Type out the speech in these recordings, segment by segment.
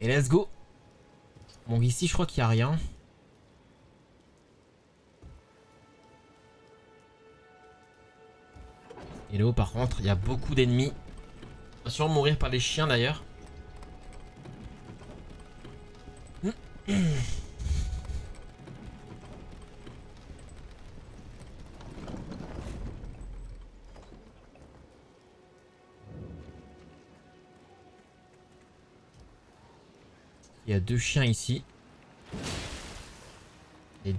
Et let's go. Bon, ici, je crois qu'il n'y a rien. Et là-haut, par contre, il y a beaucoup d'ennemis. On va sûrement mourir par les chiens, d'ailleurs. Il y a deux chiens ici. Et...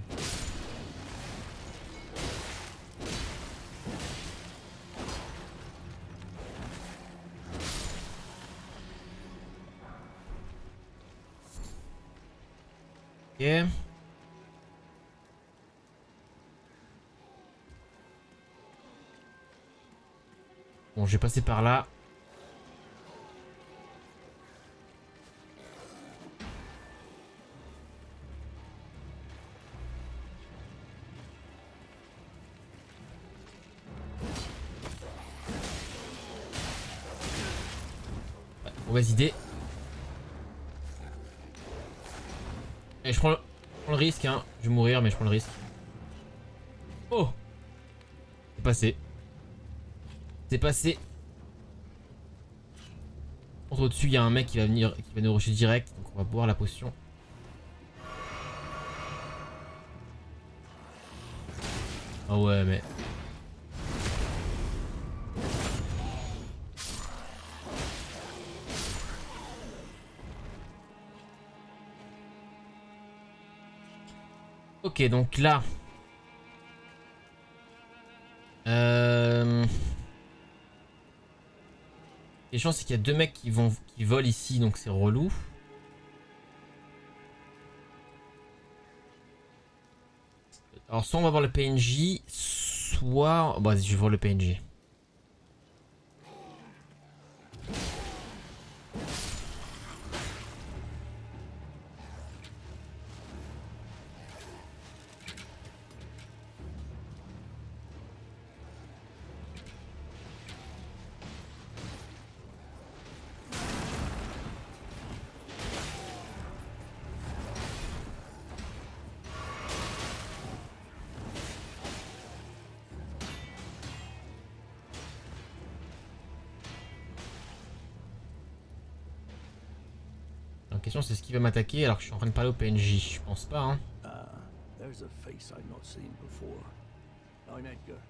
Bon, j'ai passé par là. Idée. Et je prends, le, risque, hein. Je vais mourir, mais je prends le risque. Oh C'est passé. C'est passé. Contre au-dessus, il y a un mec qui va venir, qui va nous rusher direct. Donc on va boire la potion. Ah ouais, mais... Ok, donc là... Euh... Les chances c'est qu'il y a deux mecs qui vont qui volent ici, donc c'est relou. Alors soit on va voir le PNJ, soit... Bon vas-y je vais voir le PNJ. Qui va m'attaquer alors que je suis en train de parler au PNJ. Je pense pas hein. Ah, there's a face I've not seen before. I'm Edgar,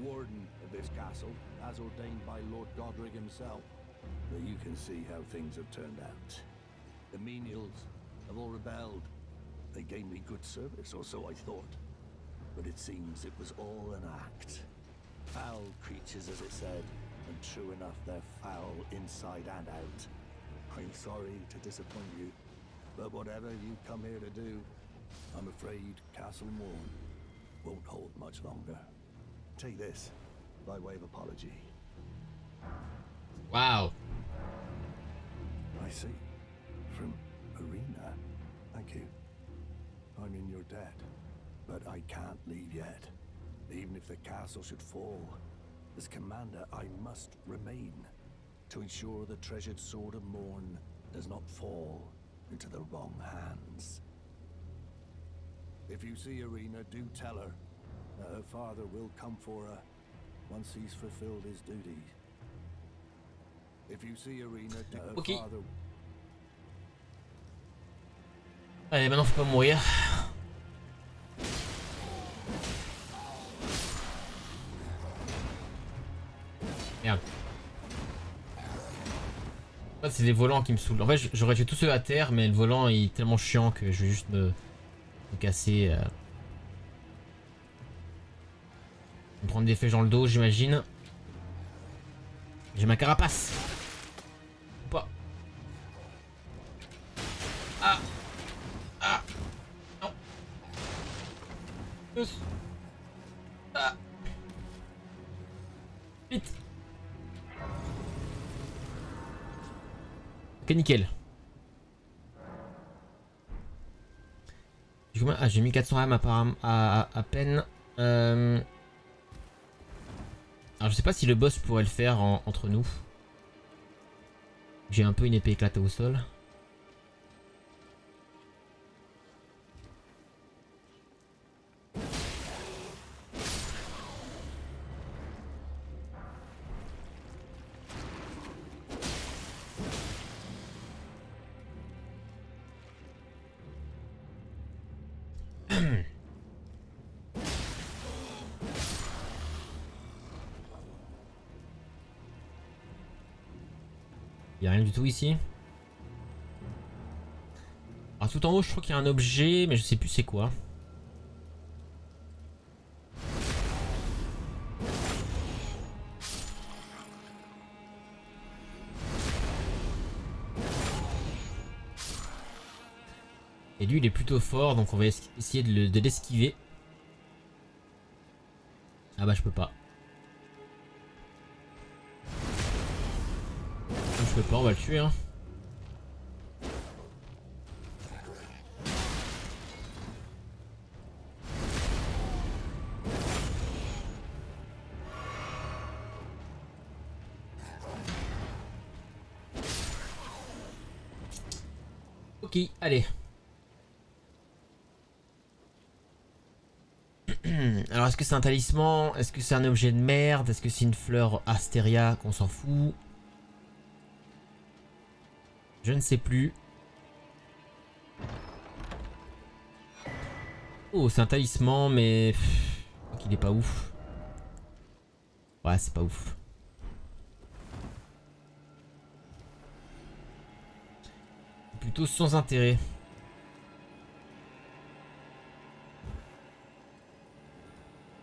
warden of this castle, as ordained by Lord Godric himself. But you can see how things have turned out. The menials have all rebelled. They gave me good service, or so I thought. But it seems it was all an act. Foul creatures, as it said, and true enough, they're foul inside and out. I'm sorry to disappoint you, but whatever you come here to do, I'm afraid Castle Morn won't hold much longer. Take this, by way of apology. Wow. I see. From Arena. Thank you. I'm in your debt, but I can't leave yet. Even if the castle should fall, as commander, I must remain to ensure the treasured sword of Morn does not fall into the wrong hands. If you see Arena, do tell her that her father will come for her once he's fulfilled his duties. If you see Arena, do her Okay. father Allez maintenant faut pas mourir. C'est les volants qui me saoulent. En fait, j'aurais fait tous ceux à terre, mais le volant est tellement chiant que je vais juste me, me casser. euh. Me prendre des flèches dans le dos, j'imagine. J'ai ma carapace. 1400 âmes apparemment à, peine. Euh, alors je sais pas si le boss pourrait le faire entre nous. J'ai un peu une épée éclatée au sol. Tout ici. Alors tout en haut, je crois qu'il y a un objet, mais je sais plus c'est quoi. Et lui, il est plutôt fort, donc on va essayer de l'esquiver. ah bah je peux pas. Je peux pas, on va le tuer. Hein. Ok, allez. Alors est-ce que c'est un talisman? Est-ce que c'est un objet de merde? Est-ce que c'est une fleur Astéria qu'on s'en fout Je ne sais plus. Oh c'est un talisman mais... Il est pas ouf. Ouais c'est pas ouf. Plutôt sans intérêt.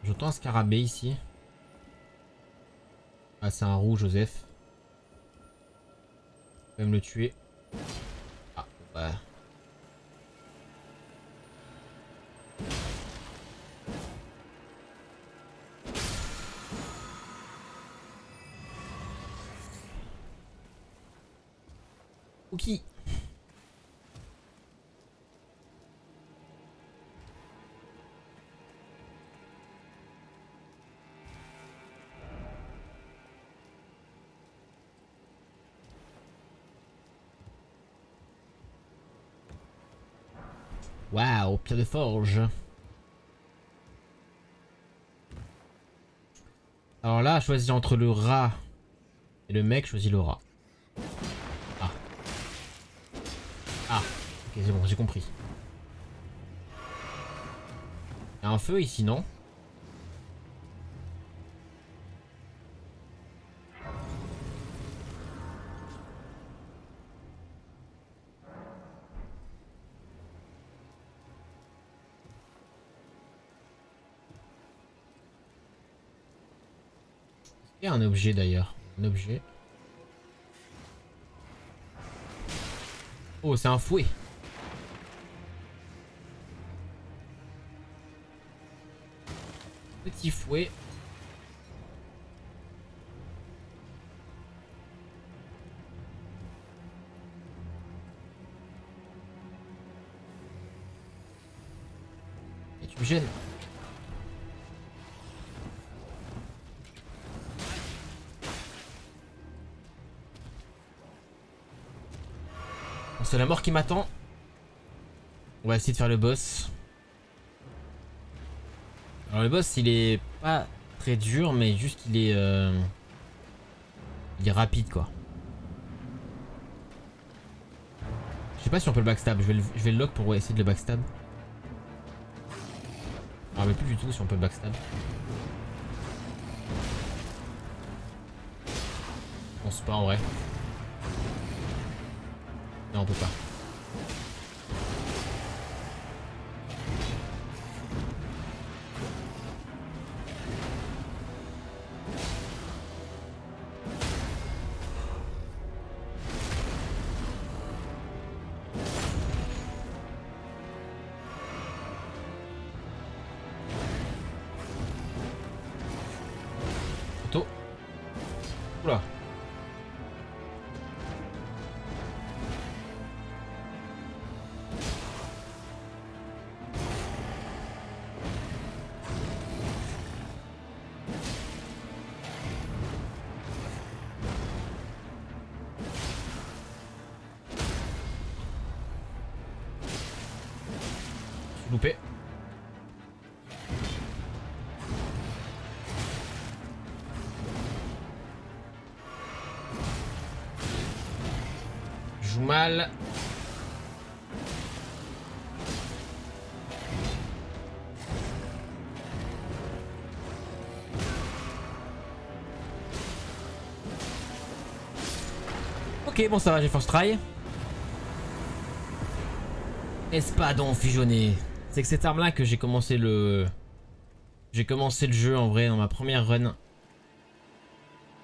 J'entends un scarabée ici. Ah, c'est un roux, Joseph. Je vais même le tuer. Ah, forge. Alors là, choisir entre le rat et le mec, choisis le rat. Ah. Ah. Ok, c'est bon, j'ai compris. Il un feu ici, non? Un objet d'ailleurs. Un objet. Oh, c'est un fouet. Petit fouet. Et tu me gênes. La mort qui m'attend. On va essayer de faire le boss. Alors le boss il est pas très dur mais juste qu'il est... Euh, il est rapide quoi. Je sais pas si on peut le backstab, je vais le, je vais le lock pour essayer de le backstab. Je me plus du tout si on peut le backstab. Je pense pas en vrai. Non, on peut pas. Ok, bon ça va, j'ai force try. Espadon fusionné? C'est que cette arme là que j'ai commencé le... J'ai commencé le jeu en vrai dans ma première run.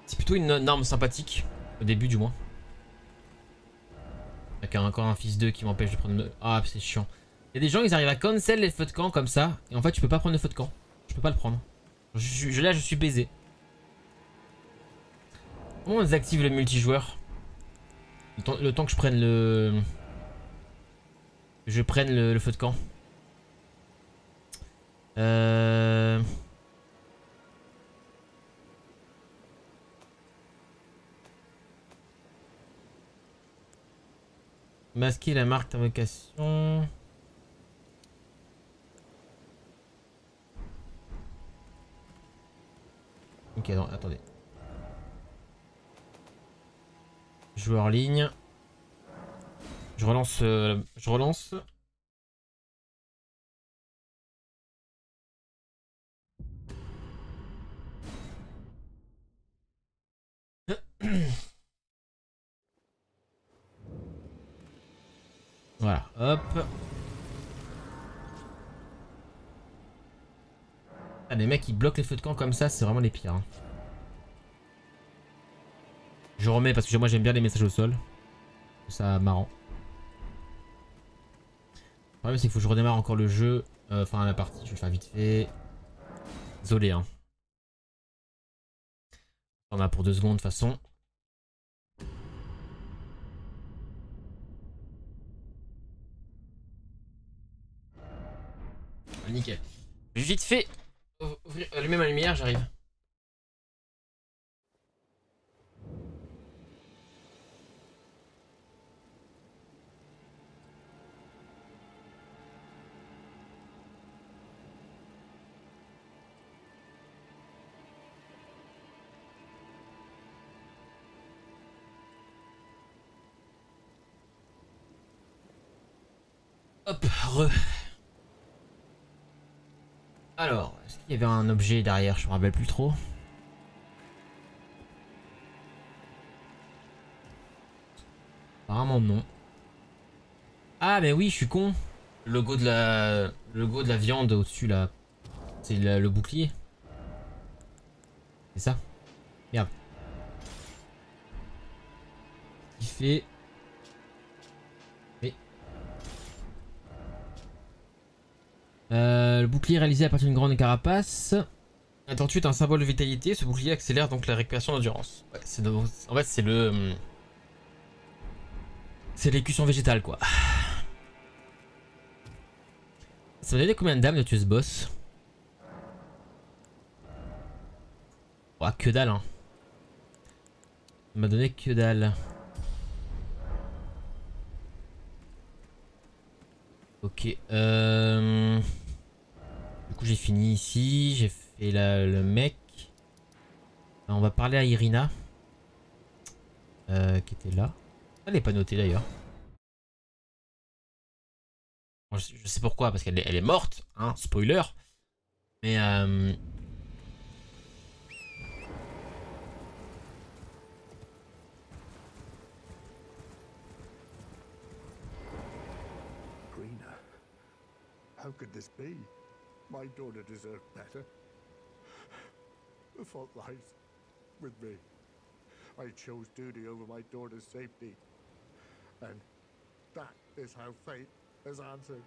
C'est plutôt une arme sympathique. Au début du moins. Avec encore un fils 2 qui m'empêche de prendre... Ah, c'est chiant. Il y a des gens, ils arrivent à cancel les feux de camp comme ça. Et en fait, tu peux pas prendre le feu de camp. Je peux pas le prendre. Là, je suis baisé. Comment on désactive le multijoueur? Le temps, que je prenne le... Je prenne le feu de camp. Euh... Masquer la marque d'invocation. Ok, non, attendez. Joueur ligne. Je relance. Euh, je relance. Voilà, hop. Ah, les mecs qui bloquent les feux de camp comme ça, c'est vraiment les pires. Hein. Je remets parce que moi j'aime bien les messages au sol. Ça marrant. Le problème c'est qu'il faut que je redémarre encore le jeu. Euh, enfin la partie, je vais le faire vite fait. Désolé hein. On a pour deux secondes de toute façon. Nickel. Vite fait. allumer ma lumière, j'arrive. Hop, re. Alors, est-ce qu'il y avait un objet derrière? Je me rappelle plus trop. Apparemment non. Ah mais oui, je suis con. Le logo de la, le logo de la viande au-dessus là, c'est le bouclier. C'est ça. Merde. Il fait Euh, le bouclier réalisé à partir d'une grande carapace. La tortue est un symbole de vitalité. Ce bouclier accélère donc la récupération d'endurance. En fait, c'est le. Hum, c'est l'écusson végétale, quoi. Ça m'a donné combien de dames de tuer ce boss? Oh, que dalle, hein. Ça m'a donné que dalle. Ok. Euh... Du coup, j'ai fini ici. J'ai fait le mec. on va parler à Irina. Euh, qui était là. Elle n'est pas notée d'ailleurs. je, sais pourquoi, parce qu'elle est, elle est morte, hein, spoiler. Mais euh, How could this be? My daughter deserved better. The fault lies with me. I chose duty over my daughter's safety. And that is how fate has answered.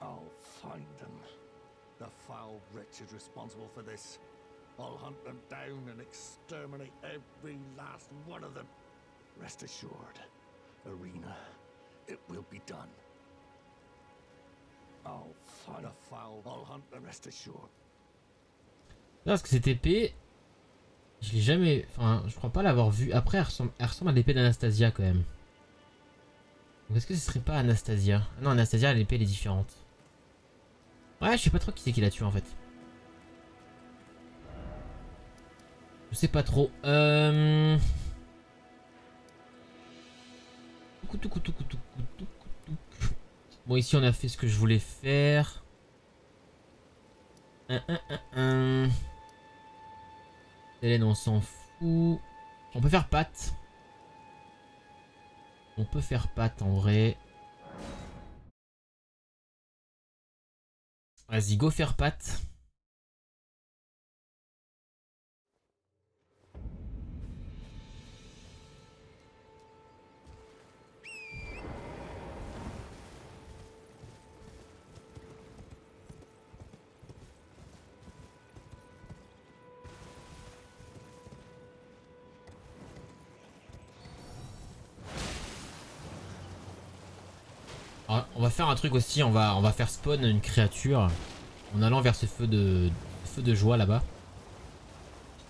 I'll find them. The foul wretches responsible for this. I'll hunt them down and exterminate every last one of them. Rest assured, Arena, it will be done. Parce que cette épée, je l'ai jamais... Enfin, je crois pas l'avoir vue. Après, elle ressemble, à l'épée d'Anastasia quand même. Donc est-ce que ce serait pas Anastasia? Non, Anastasia, l'épée elle est différente. Ouais, je sais pas trop qui c'est qui l'a tué en fait. Je sais pas trop. Euh... Bon, ici, on a fait ce que je voulais faire. Hélène, on s'en fout. On peut faire patte. On peut faire patte en vrai. Vas-y, go faire patte. Faire un truc aussi, on va, on va faire spawn une créature en allant vers ce feu de, feu de joie là-bas.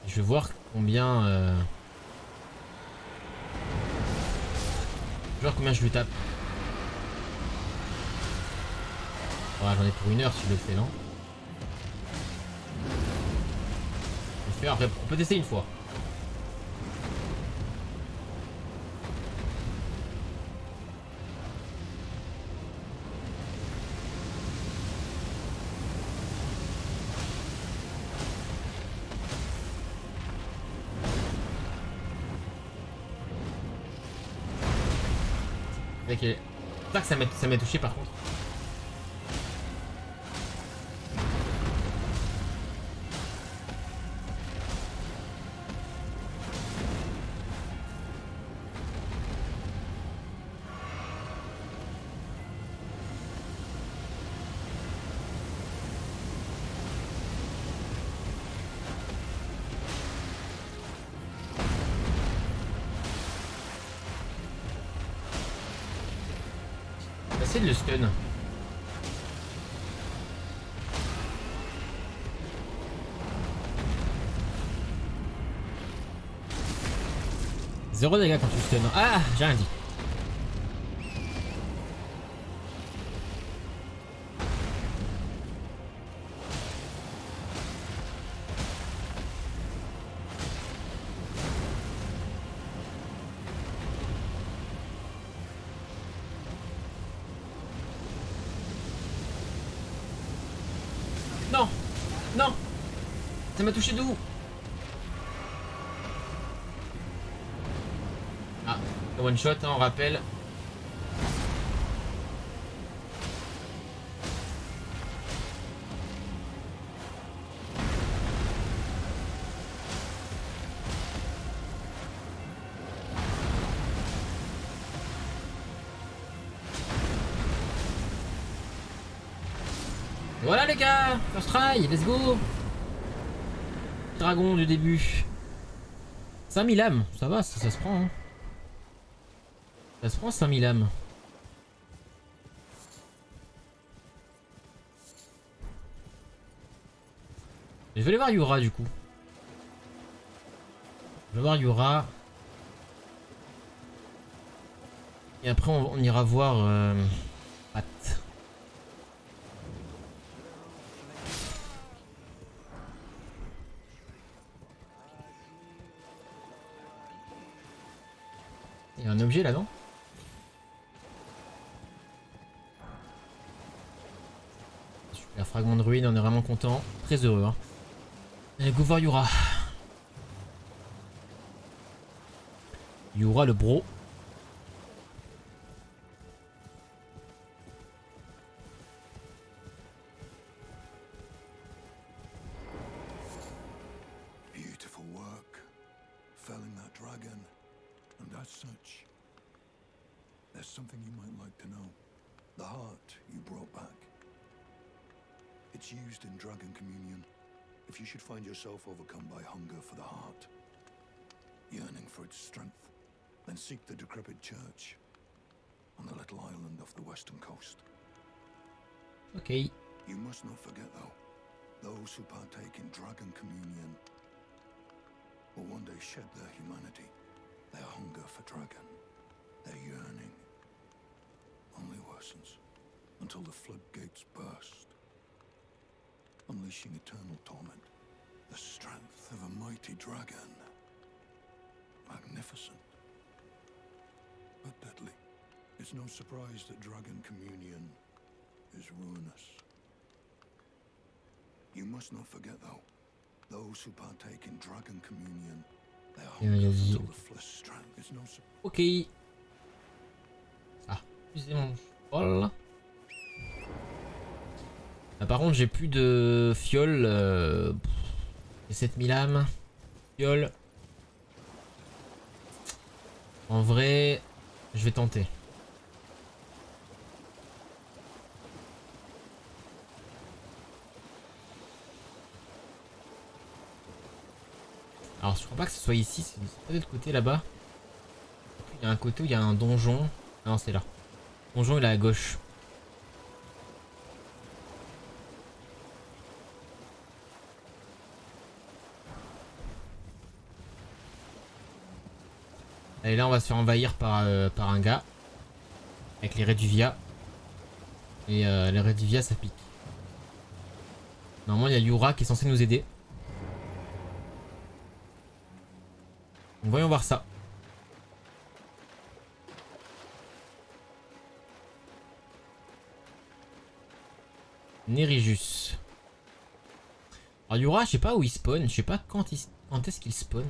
Je vais voir combien... Euh... Je vais voir combien je lui tape. Voilà, j'en ai pour une heure si je le fais, non? Je après, on peut tester une fois. C'est que ça m'a touché par contre. Zéro dégâts quand tu stun. Ah, j'ai rien dit. Non Non Ça m'a touché d'où Ah, one shot, hein, on rappelle. Voilà les gars, first try, let's go Dragon du début. 5000 âmes, ça va, ça, ça se prend. Hein. Ça se prend 5000 âmes. Je vais aller voir Yura du coup. Je vais voir Yura. Et après on, on ira voir euh, Pat. Il y a un objet là-dedans? Fragment de ruine, on est vraiment content. Très heureux. Hein. Allez, go voir Yura. Yura le bro. Strength, then seek the decrepit church on the little island off the western coast. Ok. You must not forget, though, those who partake in dragon communion will one day shed their humanity, their hunger for dragon, their yearning only worsens until the floodgates burst, unleashing eternal torment, the strength of a mighty dragon. Magnificent, but deadly. It's no surprise that dragon communion is ruinous. You must not forget, though, those who partake in dragon communion They are Yeah, the flesh strand. It's no Ok. Ah, usez mon cheval. Ah, par contre, j'ai plus de fiole. Euh... pff, J'ai 7000 âmes. Fiole. En vrai, je vais tenter. Alors, je crois pas que ce soit ici, c'est de l'autre côté là-bas. Il y a un côté où il y a un donjon. Ah non, c'est là. Donjon, il est à gauche. Et là, on va se faire envahir par, euh, par un gars. Avec les Reduvia. Et euh, les Reduvia, ça pique. Normalement, il y a Yura qui est censé nous aider. Donc, voyons voir ça. Nerijus. Alors Yura, je sais pas où il spawn, je sais pas quand, quand est-ce qu'il spawn.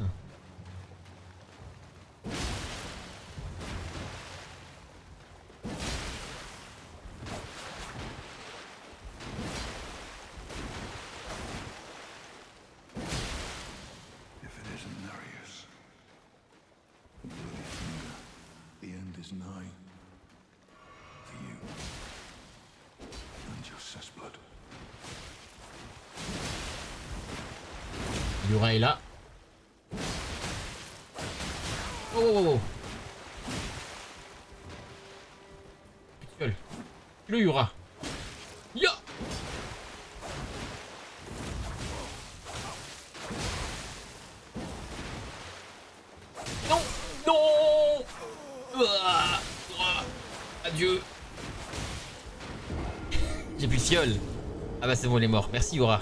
C'est bon, il est. Merci Yura.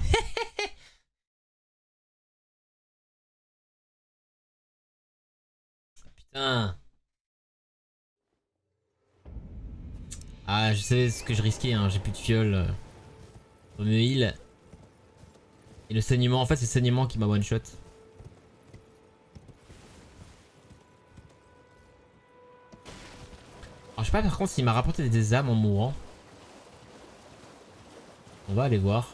Putain. Ah, je sais ce que je risquais, hein. j'ai plus de fiole. euh, Sur mes heals. Et le saignement, en fait, c'est le saignement qui m'a one shot. Je sais pas par contre s'il m'a rapporté des âmes en mourant. On va aller voir.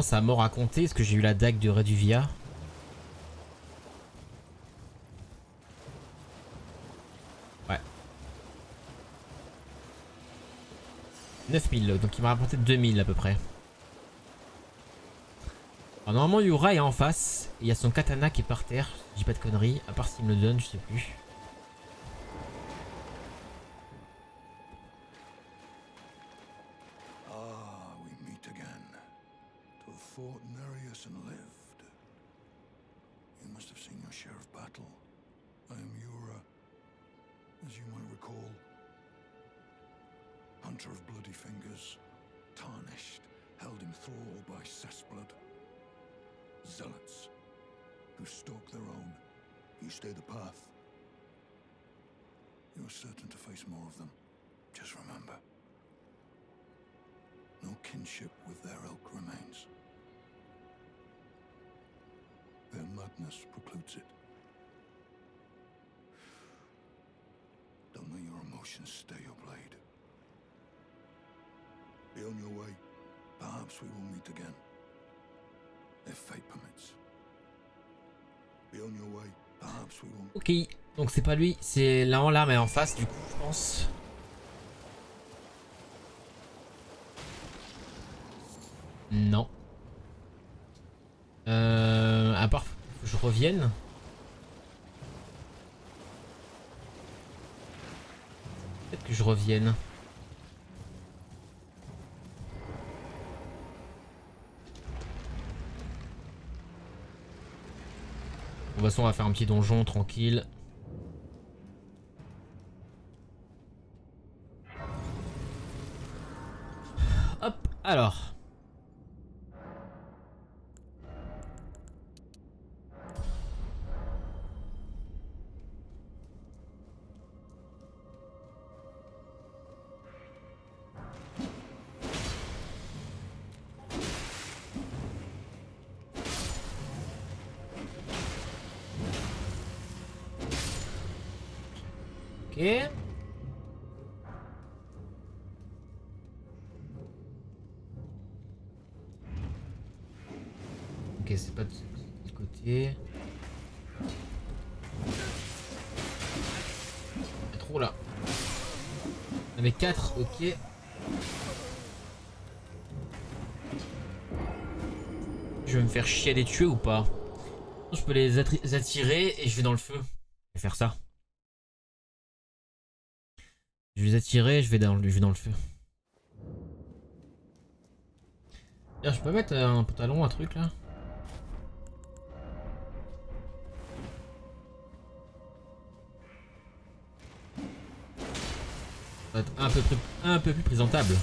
Ça a mort à compter. Est-ce que j'ai eu la dague de Reduvia Ouais. 9000, donc il m'a rapporté 2000 à peu près. Normalement, Yura est en face. Il y a son katana qui est par terre. Je dis pas de conneries. À part s'il me le donne, je sais plus. As you might recall. Hunter of bloody fingers, tarnished, held in thrall by cessblood. Zealots, who stalk their own. You stay the path. You're certain to face more of them. Just remember. No kinship with their ilk remains. Their madness precludes it. Ok, donc c'est pas lui, c'est là en là, mais en face du coup, je pense. Non. Euh, à part que je revienne. Je revienne. De toute façon, on va faire un petit donjon tranquille. Hop, alors. On avait 4, ok. Je vais me faire chier à les tuer ou pas? Je peux les atti- attirer et je vais dans le feu. Je vais faire ça. Je vais les attirer je vais dans le, je vais dans le feu. Je peux mettre un pantalon, un truc là un peu plus, présentable.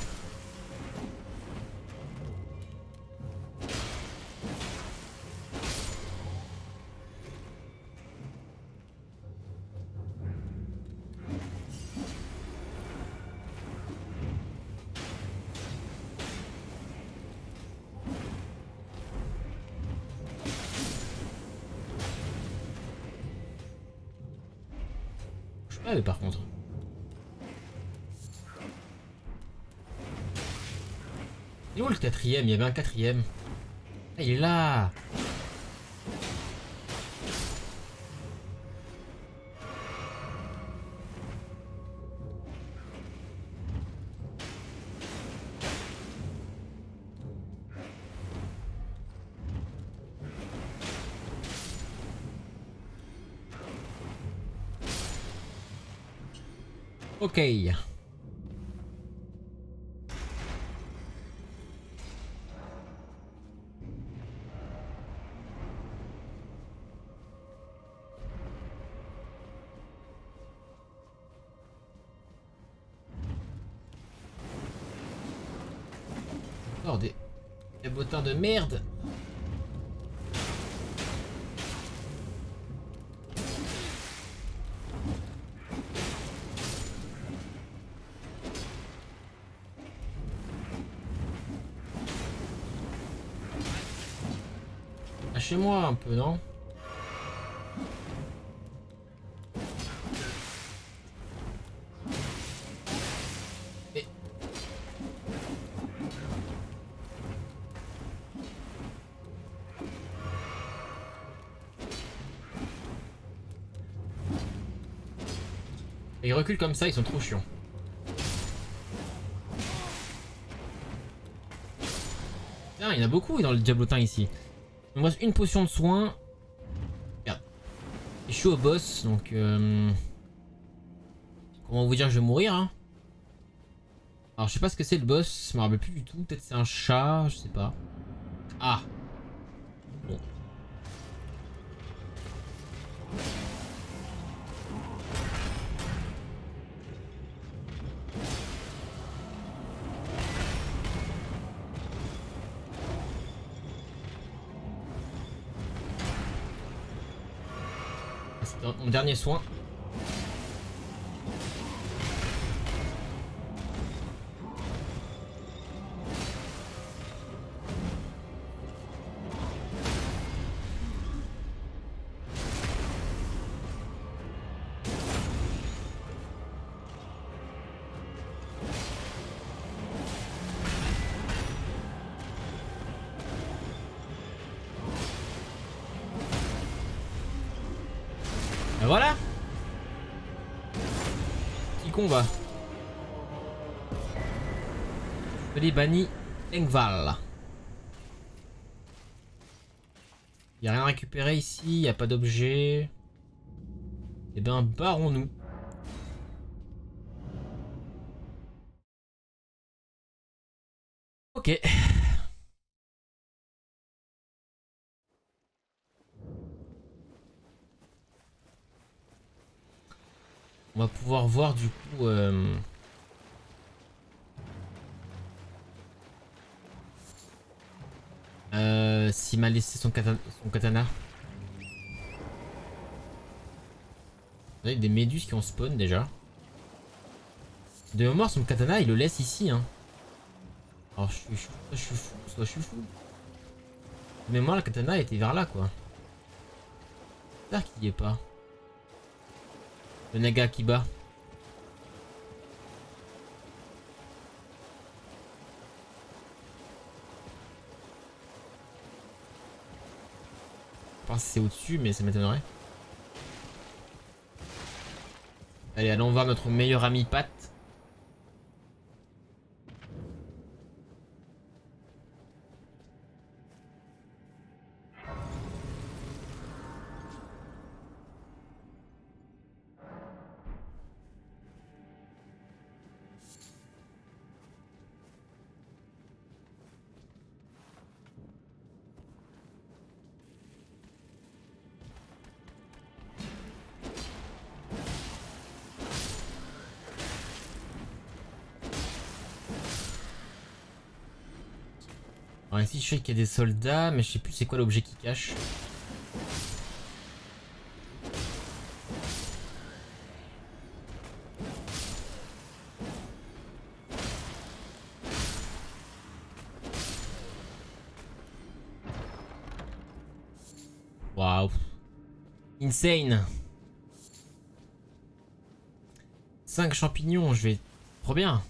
Est où le quatrième? Il y avait un quatrième. Ah, il est là Ok. Un peu, non Et- ils reculent comme ça, ils sont trop chiants. Il y en a beaucoup dans le diablotin ici. Il me reste une potion de soin. Et je suis au boss, donc... euh, Comment vous dire je vais mourir, hein Alors, je sais pas ce que c'est le boss, je me rappelle plus du tout. Peut-être c'est un chat, je sais pas. Ah dernier. con va. Felibani Engval. Y a rien récupéré ici, il y a pas d'objet. Eh ben barrons-nous. Ok. On va pouvoir voir du coup... Euh... Euh, S'il m'a laissé son, katana. Son katana. Vous avez des méduses qui ont spawn déjà. De mémoire, son katana, il le laisse ici. Hein. Alors, je suis, je, je suis fou, soit je suis fou. De mémoire, le katana était vers là, quoi. J'espère qu'il y est pas. Le Naga qui bat. Je pense que c'est au-dessus, mais ça m'étonnerait. Allez, allons voir notre meilleur ami Pat. Je sais qu'il y a des soldats, mais je sais plus c'est quoi l'objet qui cache. Waouh. Insane. 5 champignons, je vais... Trop bien.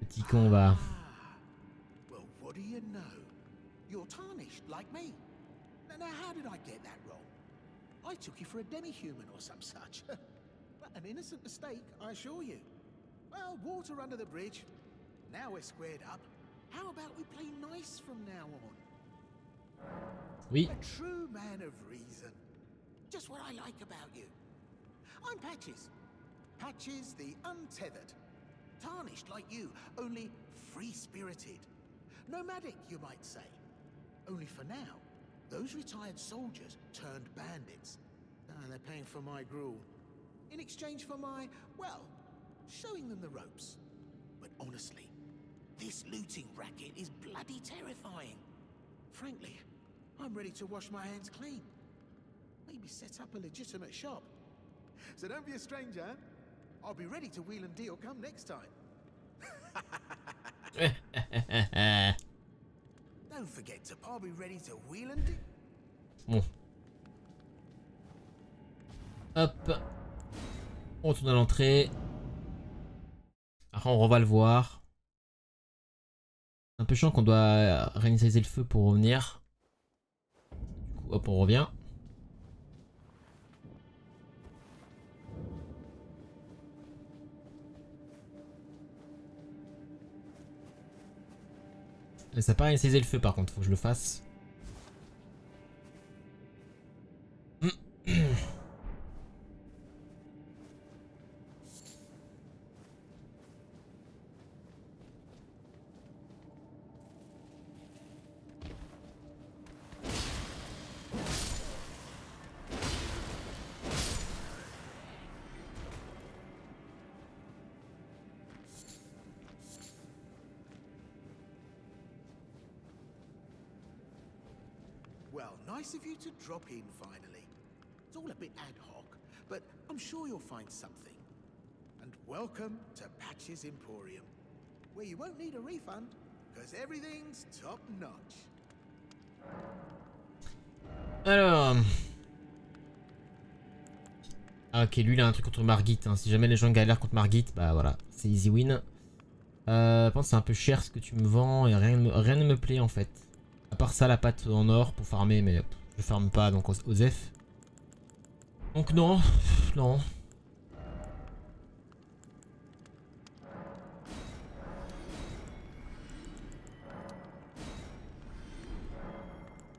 Petit combat. Ah. Well, what do you know? You're tarnished like me. Now, how did I get that wrong? I took you for a demi-human or some such. But an innocent mistake, I assure you. Well, water under the bridge. Now we're squared up. How about we play nice from now on? Oui. A true man of reason. Just what I like about you. I'm Patches. Patches the Untethered. Tarnished like you, only free-spirited. Nomadic, you might say. Only for now, those retired soldiers turned bandits. Ah, they're paying for my gruel. In exchange for my, well, showing them the ropes. But honestly, this looting racket is bloody terrifying. Frankly, I'm ready to wash my hands clean. Maybe set up a legitimate shop. So don't be a stranger, I'll be ready to wheel and deal come next time. Don't forget to I'll be ready to wheel and deal. Bon. Hop. On tourne à l'entrée. Après on revoit le voir. Un peu chiant qu'on doit réinitialiser le feu pour revenir. Du coup, hop, on revient. Mais ça n'a pas réinitialisé le feu par contre, faut que je le fasse. To drop in finally. It's all a bit ad hoc, but I'm sure you'll find something. And welcome to Patch's Emporium, where you won't need a refund, because everything's top notch. Alors. Ah, ok, lui il a un truc contre Margit. hein. Si jamais les gens galèrent contre Margit, bah voilà, c'est easy win. Euh, je pense c'est un peu cher ce que tu me vends et rien, rien ne me plaît en fait. À part ça, la pâte en or pour farmer, mais je farme pas donc Osef. Donc non, non.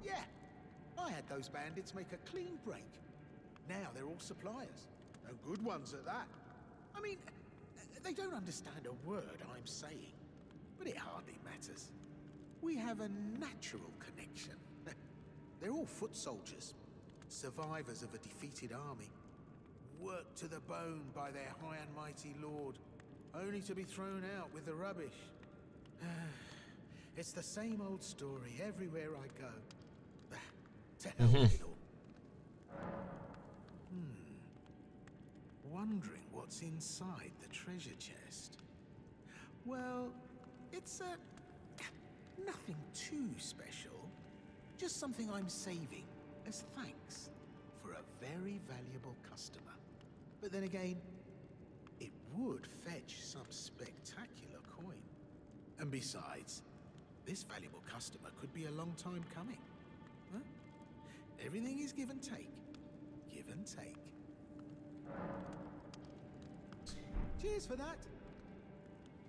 Yeah, I had those bandits make a clean break. Now they're all suppliers, and good ones at that. I mean, they don't understand a word I'm saying, but it hardly matters. We have a natural connection. They're all foot soldiers, survivors of a defeated army, worked to the bone by their high and mighty lord, only to be thrown out with the rubbish. It's the same old story everywhere I go. To hell with it all. Hmm. Wondering what's inside the treasure chest. Well, it's a... nothing too special. Just something I'm saving as thanks for a very valuable customer. But then again, it would fetch some spectacular coin. And besides, this valuable customer could be a long time coming. Huh? Everything is give and take. Give and take. Cheers for that.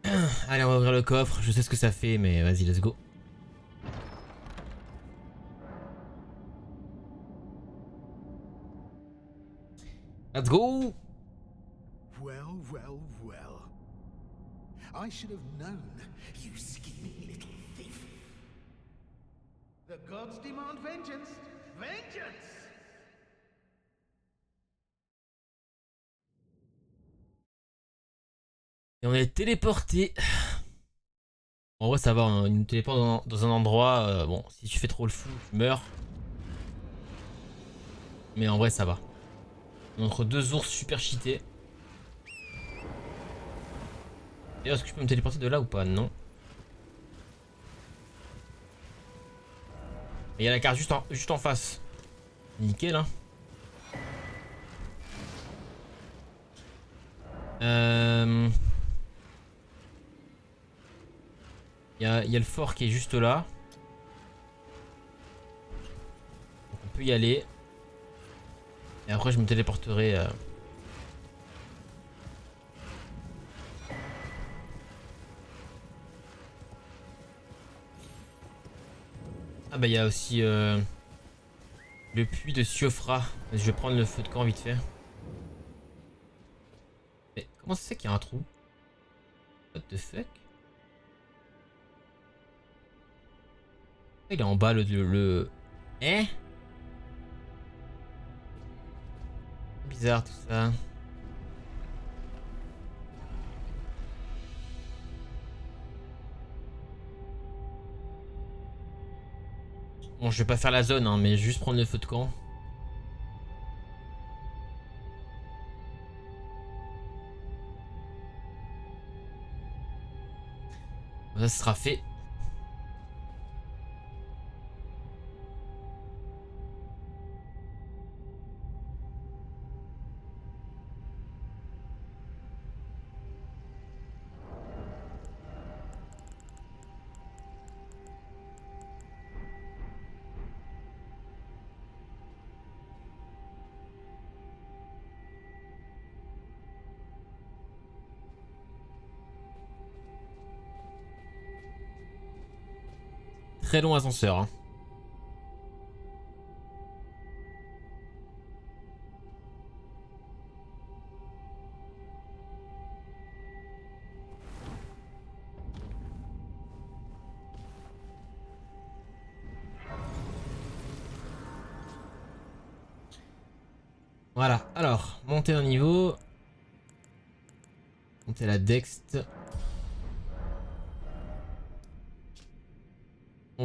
Allez, on va ouvrir le coffre. Je sais ce que ça fait, mais vas-y, let's go. Let's go Well, well, well. I should have known, you scheming little thief. The gods demand vengeance. Vengeance! Et on est téléporté. En vrai, ça va, il nous téléporte dans, dans un endroit. euh, bon, si tu fais trop le fou, tu meurs. Mais en vrai, ça va. Entre deux ours super cheatés. Est-ce que je peux me téléporter de là ou pas? Non. Il y a la carte juste en, face. Nickel, hein. Euh... Il y a, il y a le fort qui est juste là. On peut y aller. Et après je me téléporterai. euh. Ah bah il y a aussi euh, le puits de Siofra. Je vais prendre le feu de camp vite fait. Mais comment fait qu'il y a un trou? What the fuck? Il est en bas le... le, le- Hein? Bizarre tout ça. Bon, je vais pas faire la zone, hein, mais juste prendre le feu de camp. Ça sera fait. Très long ascenseur. hein. Voilà, alors, monter un niveau. Monter la Dext.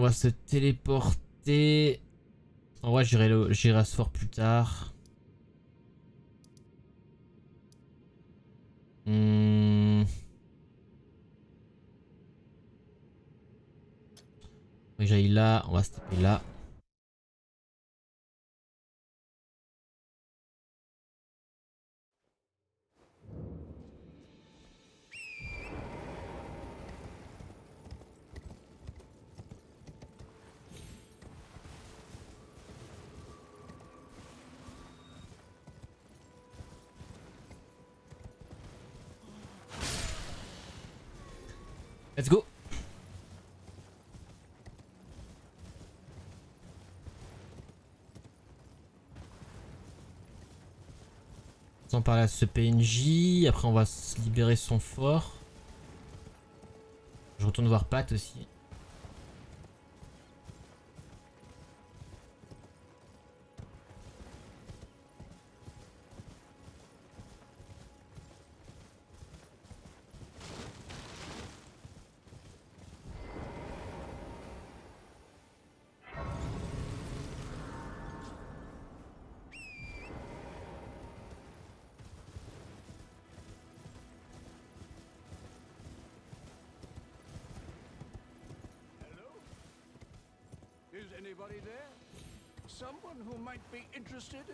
Va se téléporter En vrai, j'irai à ce fort plus tard. À ce PNJ, après on va se libérer son fort. Je retourne voir Pat aussi.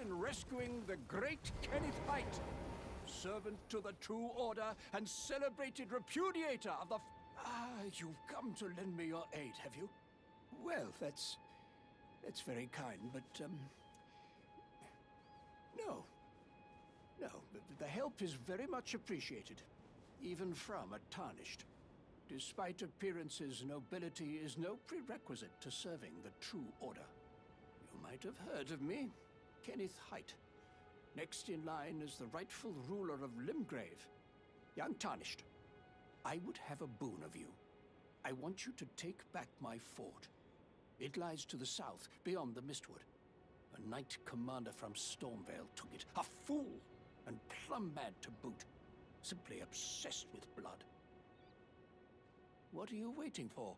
In rescuing the great Kenneth Height, servant to the True Order and celebrated repudiator of the. Ah, you've come to lend me your aid, have you? Well, that's. that's very kind, but, um. No. No, the help is very much appreciated, even from a tarnished. Despite appearances, nobility is no prerequisite to serving the true order. You might have heard of me, Kenneth Height. Next in line is the rightful ruler of Limgrave, young Tarnished. I would have a boon of you. I want you to take back my fort. It lies to the south, beyond the Mistwood. A knight commander from Stormvale took it. A fool! And plumb mad to boot. Simply obsessed with blood. What are you waiting for?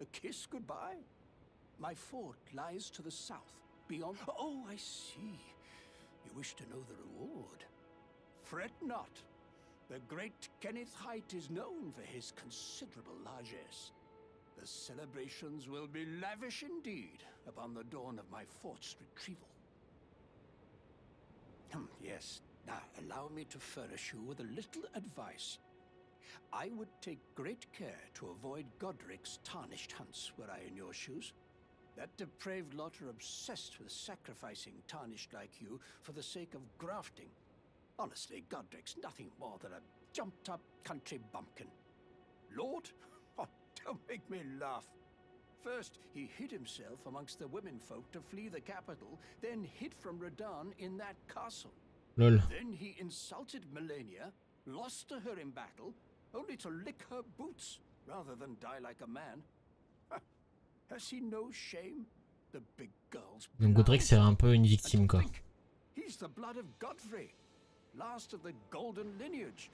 A kiss goodbye? My fort lies to the south, beyond. Oh, I see. You wish to know the reward. Fret not. The great Kenneth Height is known for his considerable largesse. The celebrations will be lavish indeed upon the dawn of my fort's retrieval. Hmm, yes. Now, allow me to furnish you with a little advice. I would take great care to avoid Godric's tarnished hunts were I in your shoes. That depraved lot are obsessed with sacrificing tarnished like you for the sake of grafting. Honestly, Godric's nothing more than a jumped up country bumpkin. Lord? Oh, don't make me laugh. First, he hid himself amongst the womenfolk to flee the capital, then hid from Radan in that castle. Lol. Then he insulted Melania, lost to her in battle, only to lick her boots rather than die like a man. Donc Godric c'est un peu une victime quoi. Think, He's the blood of Godfrey, last of the golden lineage.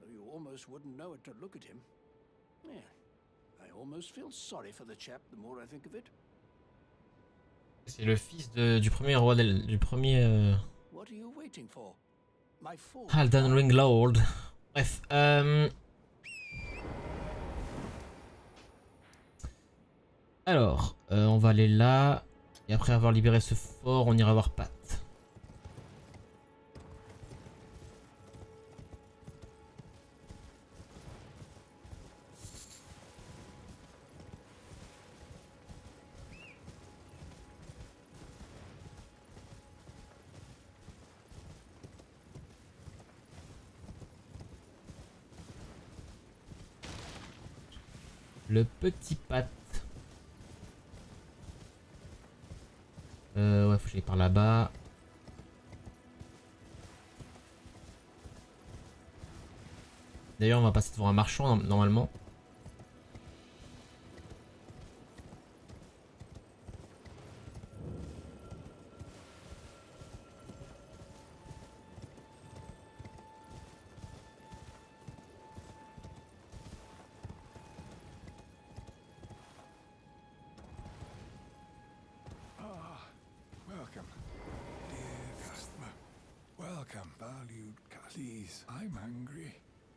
Though you almost wouldn't know it to look at him. Yeah, I almost feel sorry for the chap the more I think of it. C'est le fils de- du premier roi del- du premier euh, What are you waiting for? My fort. Halden Ring Lord. Bref. euh, Alors, euh, on va aller là. Et après avoir libéré ce fort, on ira voir Pat. Le petit Pat. Euh, ouais, faut que j'aille par là-bas. D'ailleurs, on va passer devant un marchand no- normalement.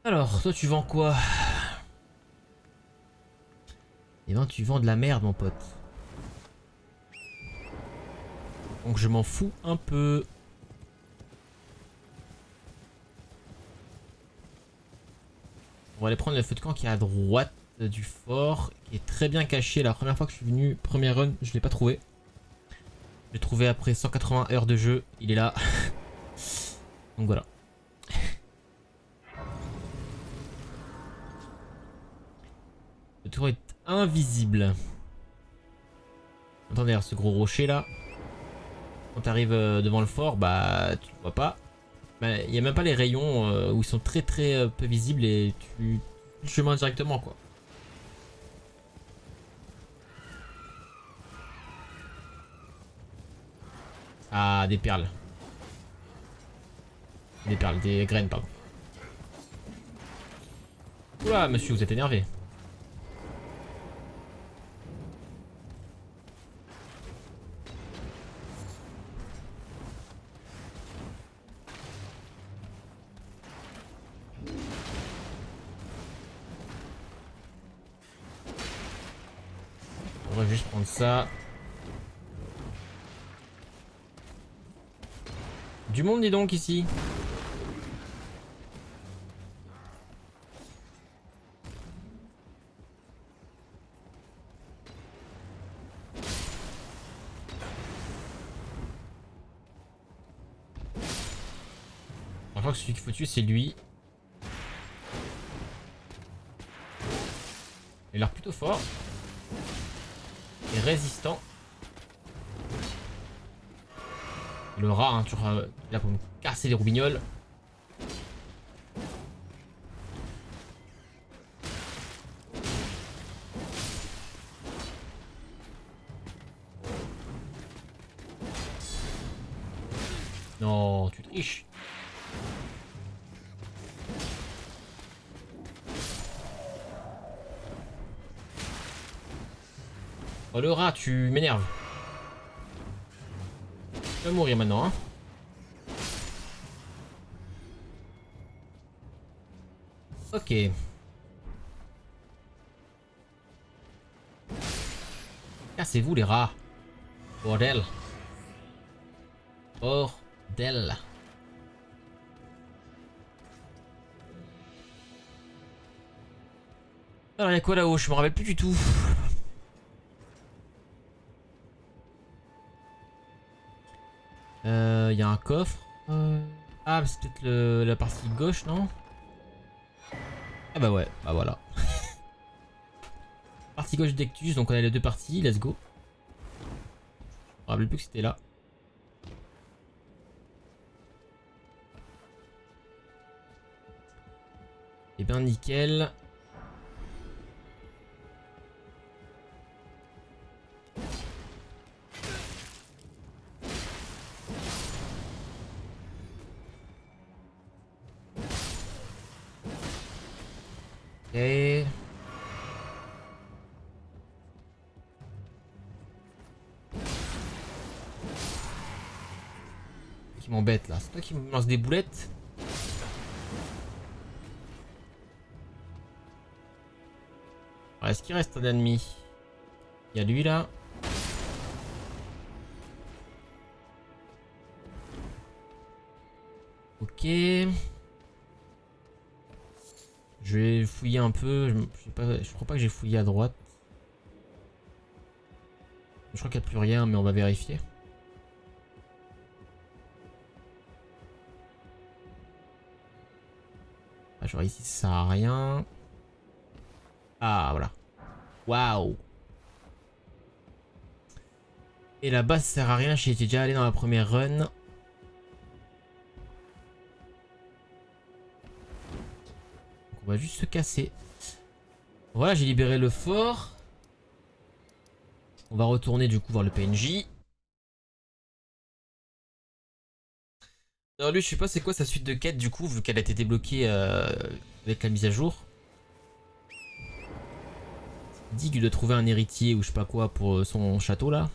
Alors, toi tu vends quoi? Eh ben tu vends de la merde mon pote. Donc je m'en fous un peu. On va aller prendre le feu de camp qui est à droite du fort, qui est très bien caché. La première fois que je suis venu, première run, je l'ai pas trouvé. Je l'ai trouvé après 180 heures de jeu, il est là. Donc voilà. Invisible. Attendez, ce gros rocher là. Quand tu arrives euh, devant le fort, bah tu le vois pas. Bah, il n'y a même pas les rayons euh, où ils sont très très euh, peu visibles et tu le chemin directement quoi. Ah, des perles. Des perles, des graines, pardon. Oula, monsieur, vous êtes énervé. Ça. Du monde, dis donc, ici. Je crois que celui qu'il faut tuer, c'est lui. Il a l'air plutôt fort. Résistant. Le rat, hein, tu là pour me casser les roubignoles. Le rat, tu m'énerves. Tu vas mourir maintenant, hein. Ok. Cassez-vous les rats. Bordel. Bordel. Alors y'a quoi là-haut? Je me rappelle plus du tout. Euh, y a un coffre. Euh, Ah, c'est peut-être la partie gauche, non Ah bah ouais, bah voilà. partie gauche d'Ectus, donc on a les deux parties, let's go. Je me rappelle plus que c'était là. Et bien nickel. Qui me lance des boulettes Est-ce qu'il reste un ennemi? Il y a lui là. Ok. Je vais fouiller un peu. Je, je crois pas que j'ai fouillé à droite. Je crois qu'il n'y a plus rien, mais on va vérifier. Ah, genre ici, ça sert à rien. Ah, voilà. Waouh. Et là-bas, ça sert à rien. J'y déjà allé dans la première run. On va juste se casser. Voilà, j'ai libéré le fort. On va retourner du coup voir le PNJ. Alors lui, je sais pas c'est quoi sa suite de quête du coup, vu qu'elle a été débloquée euh, avec la mise à jour? Dit qu'il doit trouver un héritier ou je sais pas quoi pour euh, son château là.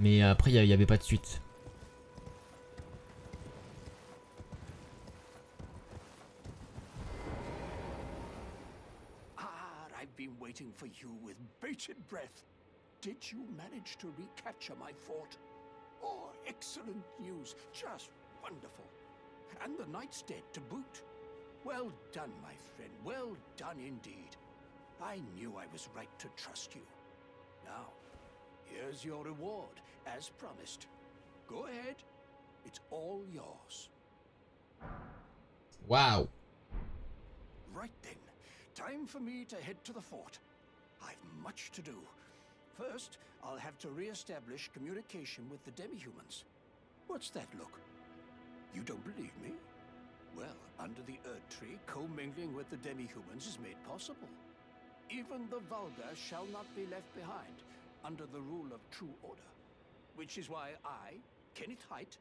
Mais après, il n'y avait pas de suite. Ah, I've been waiting for you with bated breath. Did you manage to recapture my fort? Oh, excellent news. Just wonderful. And the knight's dead to boot. Well done, my friend. Well done indeed. I knew I was right to trust you. Now, here's your reward, as promised. Go ahead. It's all yours. Wow. Right then, time for me to head to the fort. I've much to do. First, I'll have to re-establish communication with the demi-humans. What's that look? You don't believe me? Well, under the Earth Tree, commingling with the demi-humans is made possible. Even the vulgar shall not be left behind, under the rule of true order. Which is why I, Kenneth Height,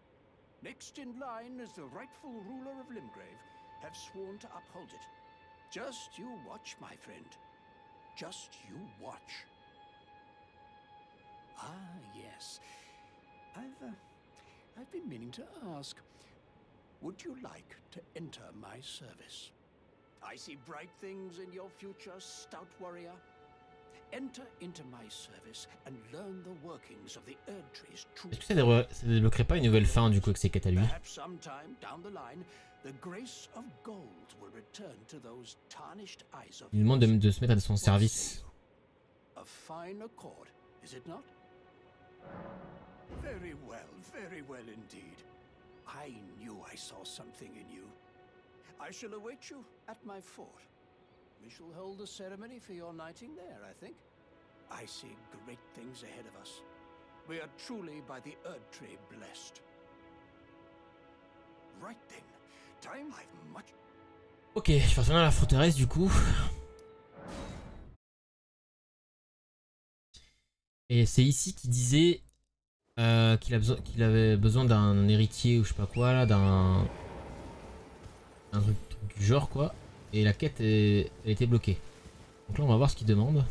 next in line as the rightful ruler of Limgrave, have sworn to uphold it. Just you watch, my friend. Just you watch. Ah, yes. I've, uh, I've been meaning to ask. Would you like to enter my service? I see bright things in your future, stout warrior. Enter into my service and learn the workings of the Erd Tree's true Est-ce que ça, débloquerait- pas une nouvelle fin du coup avec ces quêtes à lui? Perhaps sometime down the line, the grace of gold will return to those tarnished eyes of Il demande de, de se mettre à son service. A fine accord, is it not? Very well, very well indeed. I knew I saw something in you. I shall await you at my fort. We shall hold a ceremony for your knighting there, I think. I see great things ahead of us. We are truly by the Erd Tree blessed. Right then, time I've much Ok, je vais retourner à la forteresse du coup. Et c'est ici qu'il disait euh, qu'il avait besoin d'un héritier ou je sais pas quoi là, d'un un truc, truc du genre quoi. Et la quête est, elle était bloquée. Donc là on va voir ce qu'il demande.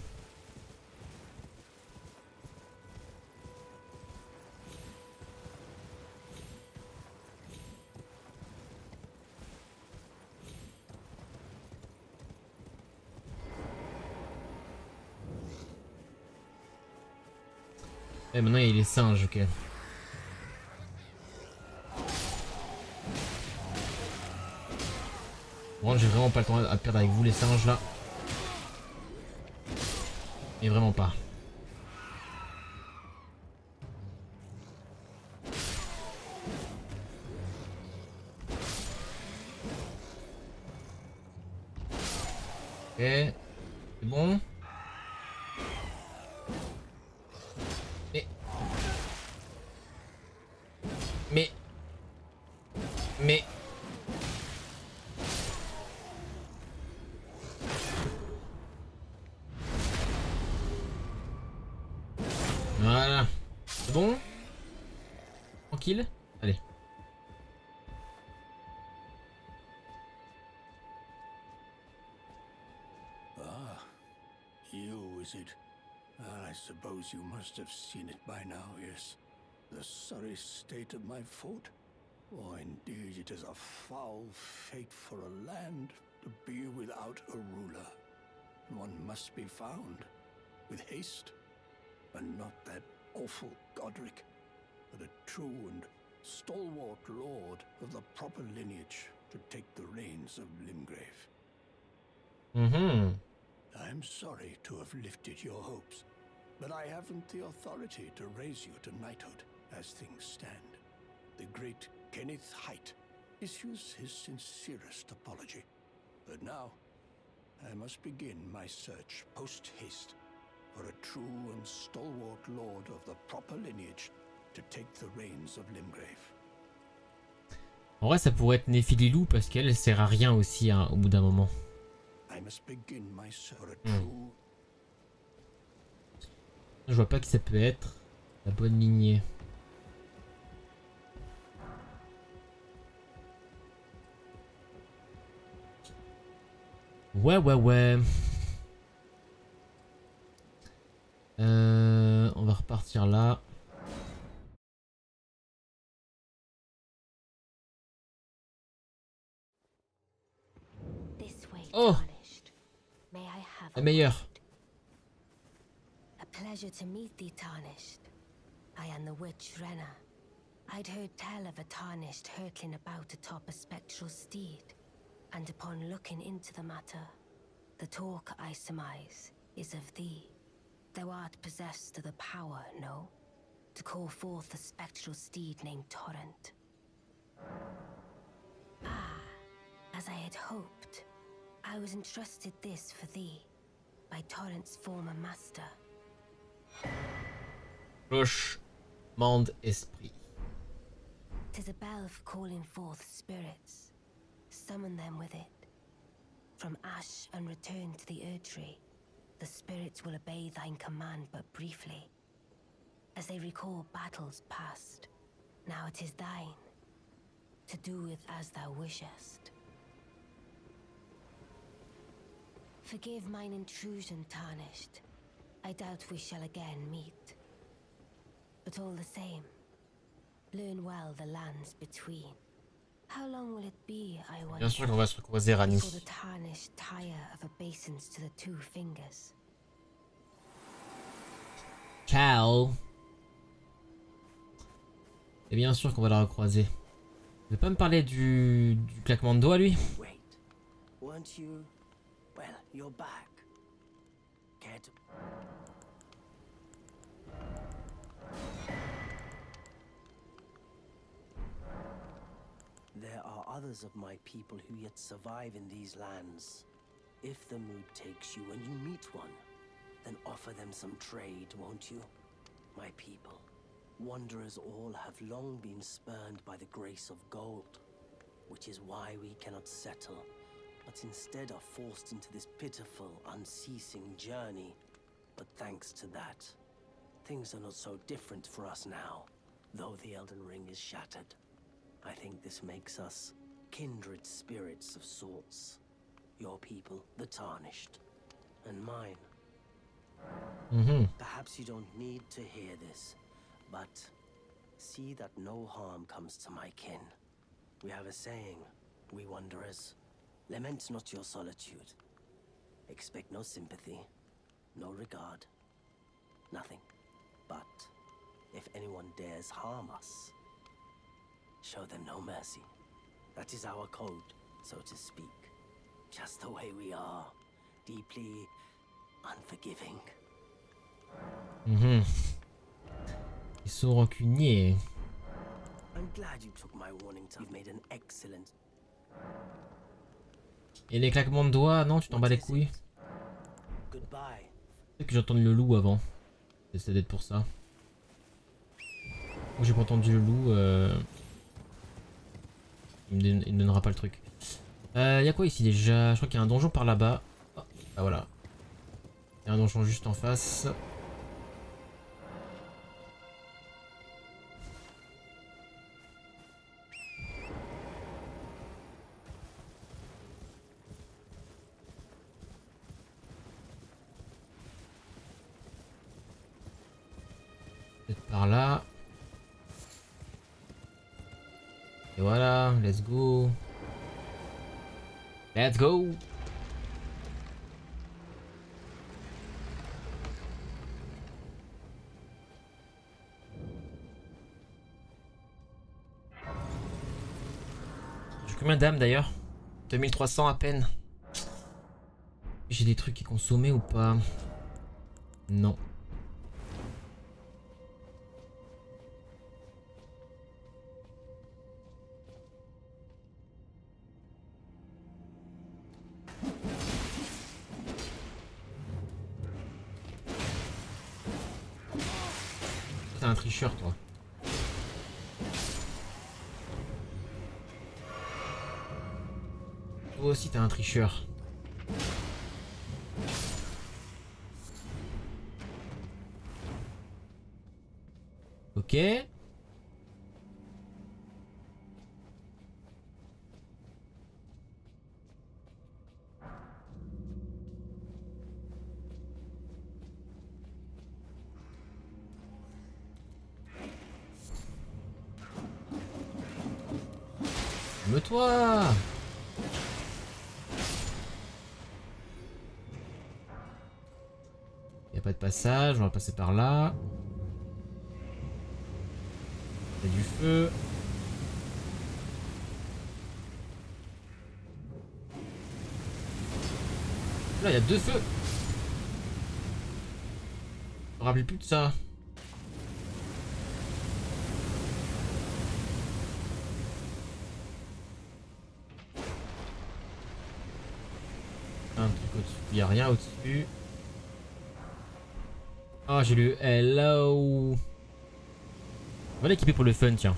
Et maintenant il y a les singes, ok. Bon, j'ai vraiment pas le temps à perdre avec vous les singes là. Et vraiment pas. Ok. C'est bon. Must have seen it by now, yes. The sorry state of my fort? Oh, indeed, it is a foul fate for a land to be without a ruler. One must be found, with haste, and not that awful Godric, but a true and stalwart lord of the proper lineage to take the reins of Limgrave. Mm-hmm. I'm sorry to have lifted your hopes, but I haven't the authority to raise you to knighthood as things stand. The great Kenneth Height issues his sincerest apology. But now, I must begin my search post haste for a true and stalwart lord of the proper lineage to take the reins of Limgrave. En vrai, ça pourrait être Néphililou parce qu'elle sert à rien aussi hein, au bout d'un moment. I must begin my search for a Hmm. true Je vois pas qui ça peut être. La bonne lignée. Ouais, ouais, ouais. Euh, on va repartir là. Oh. La meilleure. Pleasure to meet thee, Tarnished. I am the witch Renna. I'd heard tell of a Tarnished hurtling about atop a spectral steed, and upon looking into the matter, the talk I surmise is of thee. Thou art possessed of the power, no? To call forth a spectral steed named Torrent. Ah, as I had hoped, I was entrusted this for thee by Torrent's former master. Cloche, monde, esprit. Tis a bell for calling forth spirits. Summon them with it. From ash and return to the earth tree, the spirits will obey thine command but briefly. As they recall battles past, now it is thine. To do with as thou wishest. Forgive mine intrusion, Tarnished. I doubt we shall again meet. But all the same, learn well the lands between. How long will it be, I wonder, Bien sûr qu'on va se recroiser, Rani. before the tarnished tire of obeisance to the two fingers? Ciao. Et bien sûr qu'on va la recroiser. Tu veux pas me parler du, du claquement de doigts, lui? Wait, weren't you? Well, you're back. There are others of my people who yet survive in these lands. If the mood takes you and you meet one, then offer them some trade, won't you? My people, wanderers all have long been spurned by the grace of gold, which is why we cannot settle, but instead are forced into this pitiful, unceasing journey. But thanks to that, things are not so different for us now, though the Elden Ring is shattered. I think this makes us kindred spirits of sorts. Your people, the Tarnished, and mine. Mm -hmm. Perhaps you don't need to hear this, but see that no harm comes to my kin. We have a saying, we wanderers. Lament not your solitude. Expect no sympathy, no regard, nothing. But if anyone dares harm us, show them no mercy. That is our code, so to speak. Just the way we are, deeply unforgiving. Mm-hmm. Ils sont rancuniers. I'm glad you took my warning to. You've made an excellent. Et les claquements de doigts, non, tu t'en bats les couilles? Goodbye. Que j'ai entendu le loup avant. C'est d'être pour ça. J'ai pas entendu le loup. Euh... Il, me donne- il me donnera pas le truc. Euh, y a quoi ici déjà? Je crois qu'il y a un donjon par là-bas. Ah bah voilà. Il y a un donjon juste en face. D'ailleurs 2300 à peine. J'ai des trucs qui consommaient ou pas? Non. Un tricheur. Ok. Calme-toi passage, on va passer par là. Il y a du feu. Là, il y a deux feux. Je rappelle plus de ça. Un truc au-dessus. Il n'y a rien au-dessus. Oh, j'ai lu Hello. On va l'équiper pour le fun, tiens.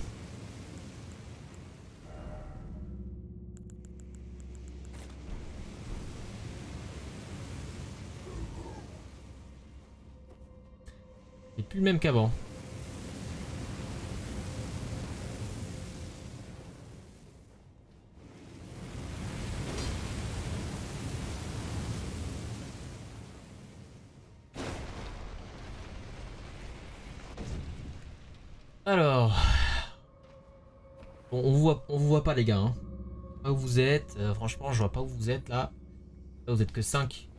C'est plus le même qu'avant. Alors. Bon, on vous voit, on vous voit pas Hein. Où vous êtes. Euh, franchement, je vois pas où vous êtes là. Là, vous êtes que 5.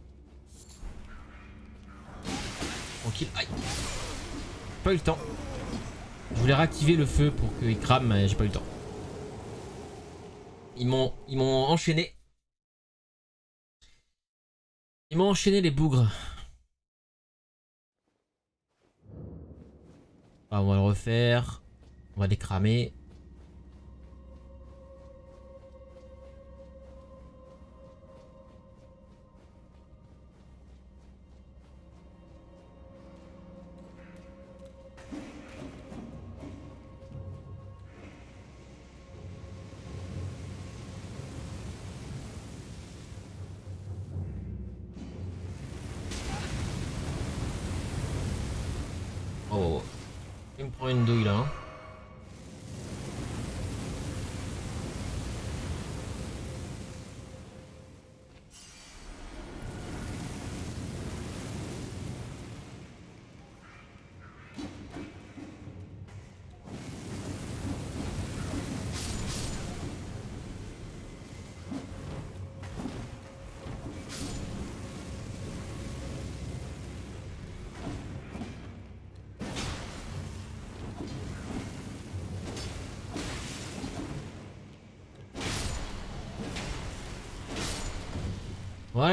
Tranquille. Aïe. Pas eu le temps. Je voulais réactiver le feu pour qu'il crame, mais j'ai pas eu le temps. Ils m'ont, ils m'ont enchaîné. Ils m'ont enchaîné les bougres. Ah, on va le refaire. On va les cramer.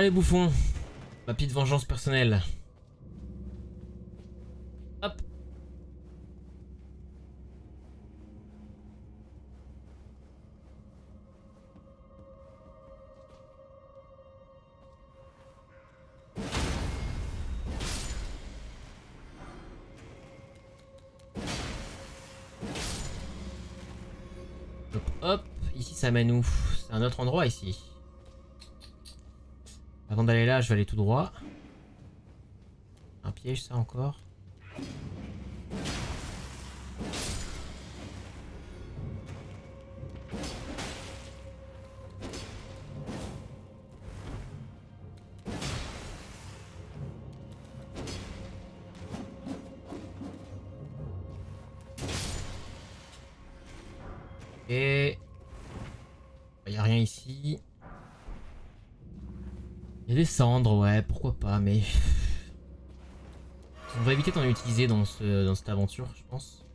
Les bouffons. Ma petite vengeance personnelle. Hop. Hop, hop. Ici ça mène où? C'est un autre endroit ici. Avant d'aller là, je vais aller tout droit. Un piège, ça encore. Utiliser dans, ce, dans cette aventure, je pense.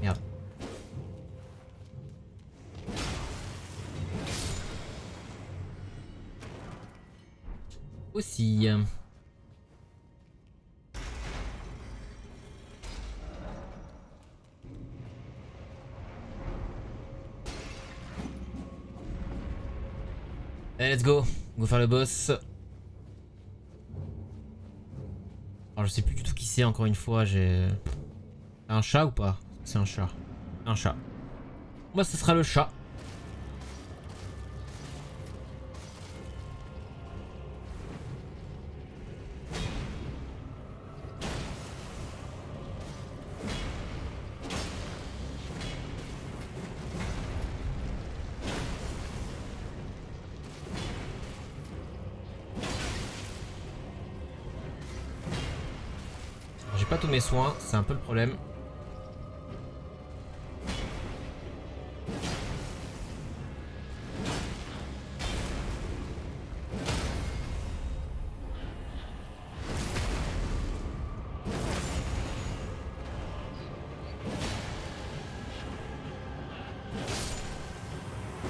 Merde. Aussi. Let's go. On va faire le boss. Encore une fois. J'ai. Un chat ou pas? C'est un chat. Un chat. Moi, ce sera le chat. c'est un peu le problème.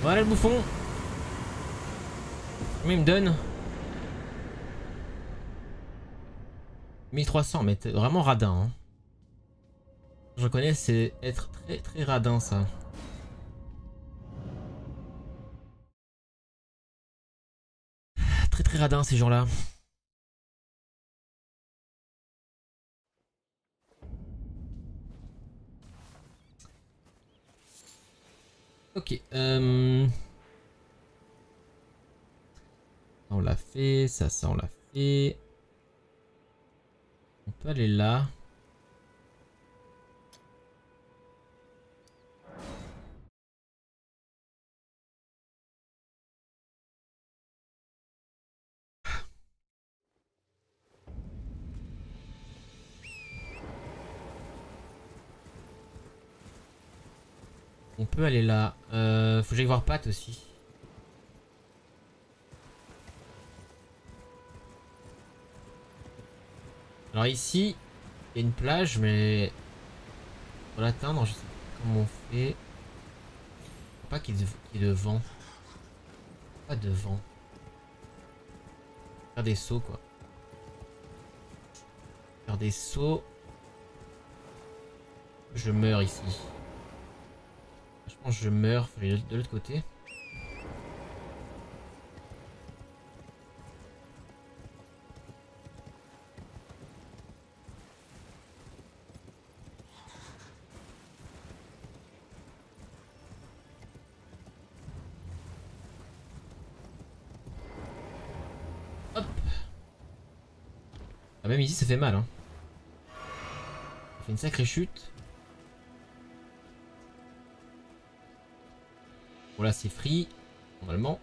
Voilà le bouffon Combien il me donne 1300, mais vraiment radin. Hein. Je reconnais, c'est être très très radin ça. Très très radin ces gens-là. Ok. Euh... On l'a fait, ça, ça, on l'a fait. Aller là. On peut aller là. Euh, faut que j'aille voir Pat aussi. Alors ici, il y a une plage, mais pour l'atteindre, je sais pas comment on fait. Pas qu'il y, ait de vent. Pas de vent. Faire des sauts quoi. Faire des sauts. Je meurs ici. Je pense que je meurs. Faut de l'autre côté. Fait mal hein. Fait une sacrée chute. Voilà c'est free. Normalement.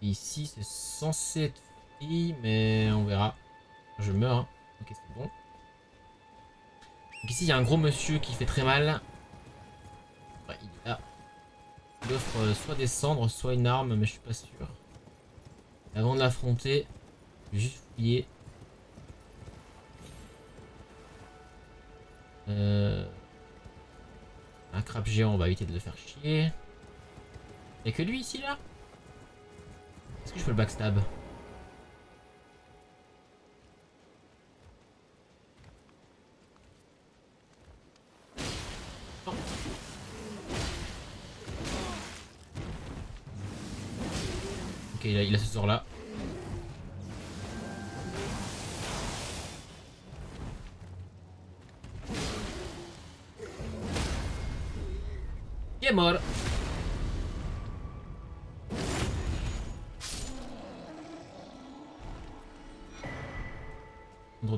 ici c'est censé être free mais on verra. Je meurs. Hein. Ok c'est bon. Ici il y a un gros monsieur qui fait très mal. il a offre euh, soit des cendres, soit une arme, mais je suis pas sûr. Avant de l'affronter, juste fouiller. Euh... Un crabe géant, on va éviter de le faire chier. Y'a que lui ici là? Est-ce que je peux le backstab? Il a, ce sort là. Il est mort.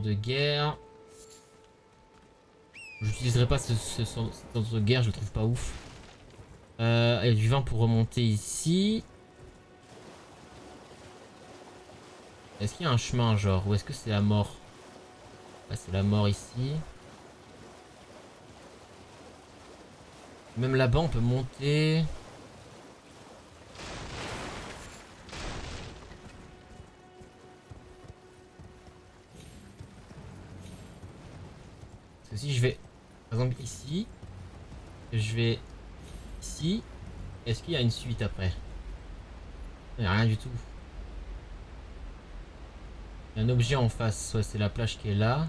De guerre. J'utiliserai pas ce, ce, de guerre, je le trouve pas ouf. Euh, du vin pour remonter ici. Est-ce qu'il y a un chemin genre Ou est-ce que c'est la mort? C'est la mort ici. Même là-bas on peut monter. Parce que si je vais, par exemple ici, je vais ici, est-ce qu'il y a une suite après? Il n'y a rien du tout un objet en face, soit c'est la plage qui est là.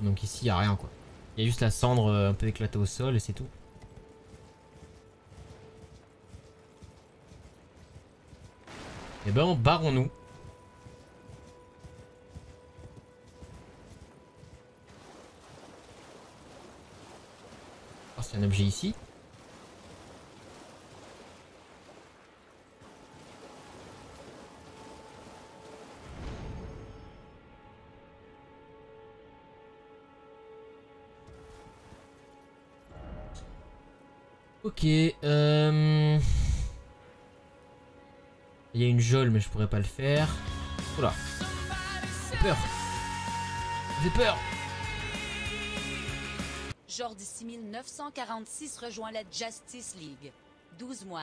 Donc ici, il a rien quoi. Il y a juste la cendre euh, un peu éclatée au sol et c'est tout. Et eh ben, barrons-nous. Un objet ici. Ok, euh... Il y a une geôle mais je pourrais pas le faire. Oula. J'ai peur. J'ai peur. Jordi 6946 rejoint la Justice League. 12 mois.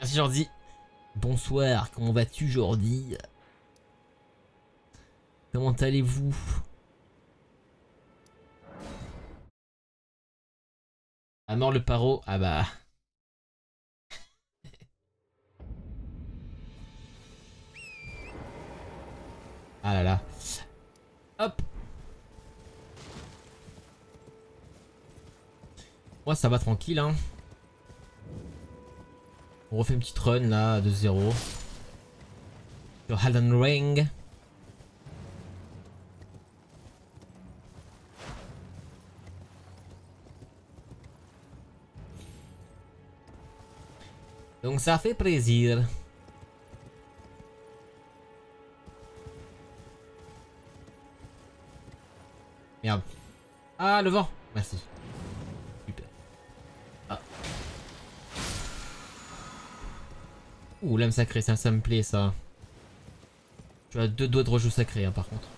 Merci Jordi. Bonsoir, comment vas-tu Jordi? Comment allez-vous? À mort le paro, ah bah. Ah là là. Hop Moi ça va tranquille hein. On refait une petite run là de 0 Sur Halden Ring. Donc ça fait plaisir. Merde. Ah le vent Merci. Ouh, l'âme sacrée, ça, me plaît ça. Tu as deux doigts de rejou sacré hein, par contre.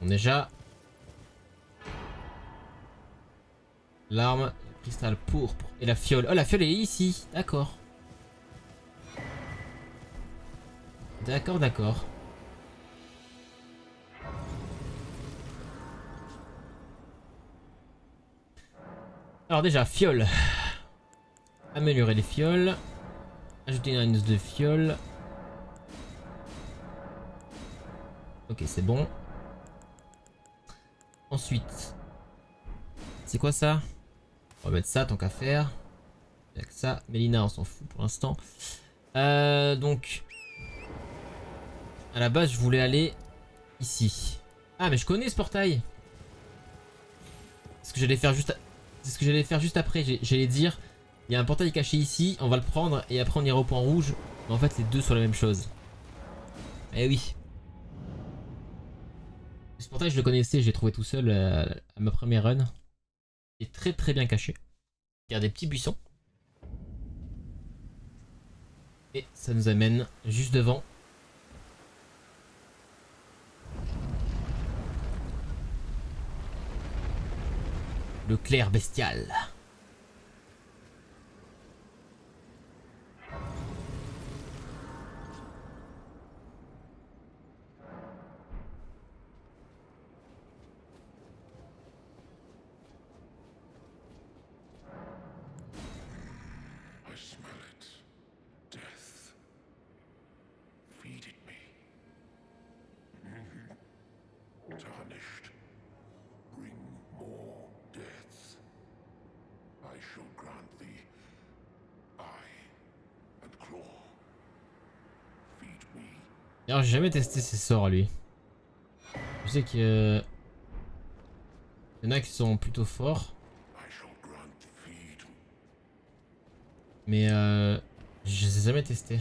On est déjà. L'arme, cristal pourpre et la fiole. Oh, la fiole est ici. D'accord. D'accord, d'accord. Alors déjà, fiole. Améliorer les fioles. Ajouter une anus de fiole. Ok, c'est bon. Ensuite. C'est quoi ça? On va mettre ça tant qu'à faire. Il y a que ça. Mélina, on s'en fout pour l'instant. Euh, donc. À la base, je voulais aller ici. Ah, mais je connais ce portail. Ce que j'allais faire juste... C'est ce que j'allais faire juste après. J'allais dire, il y a un portail caché ici, on va le prendre et après on ira au point rouge. Mais en fait, les deux sont la même chose. Eh oui. Ce portail, je le connaissais, je l'ai trouvé tout seul euh, à ma première run. Il est très très bien caché. Il y a des petits buissons. Et ça nous amène juste devant. Le clair bestial. J'ai jamais testé ses sorts lui. Je sais que. Il y en a qui sont plutôt forts. Mais euh, je les ai jamais testés.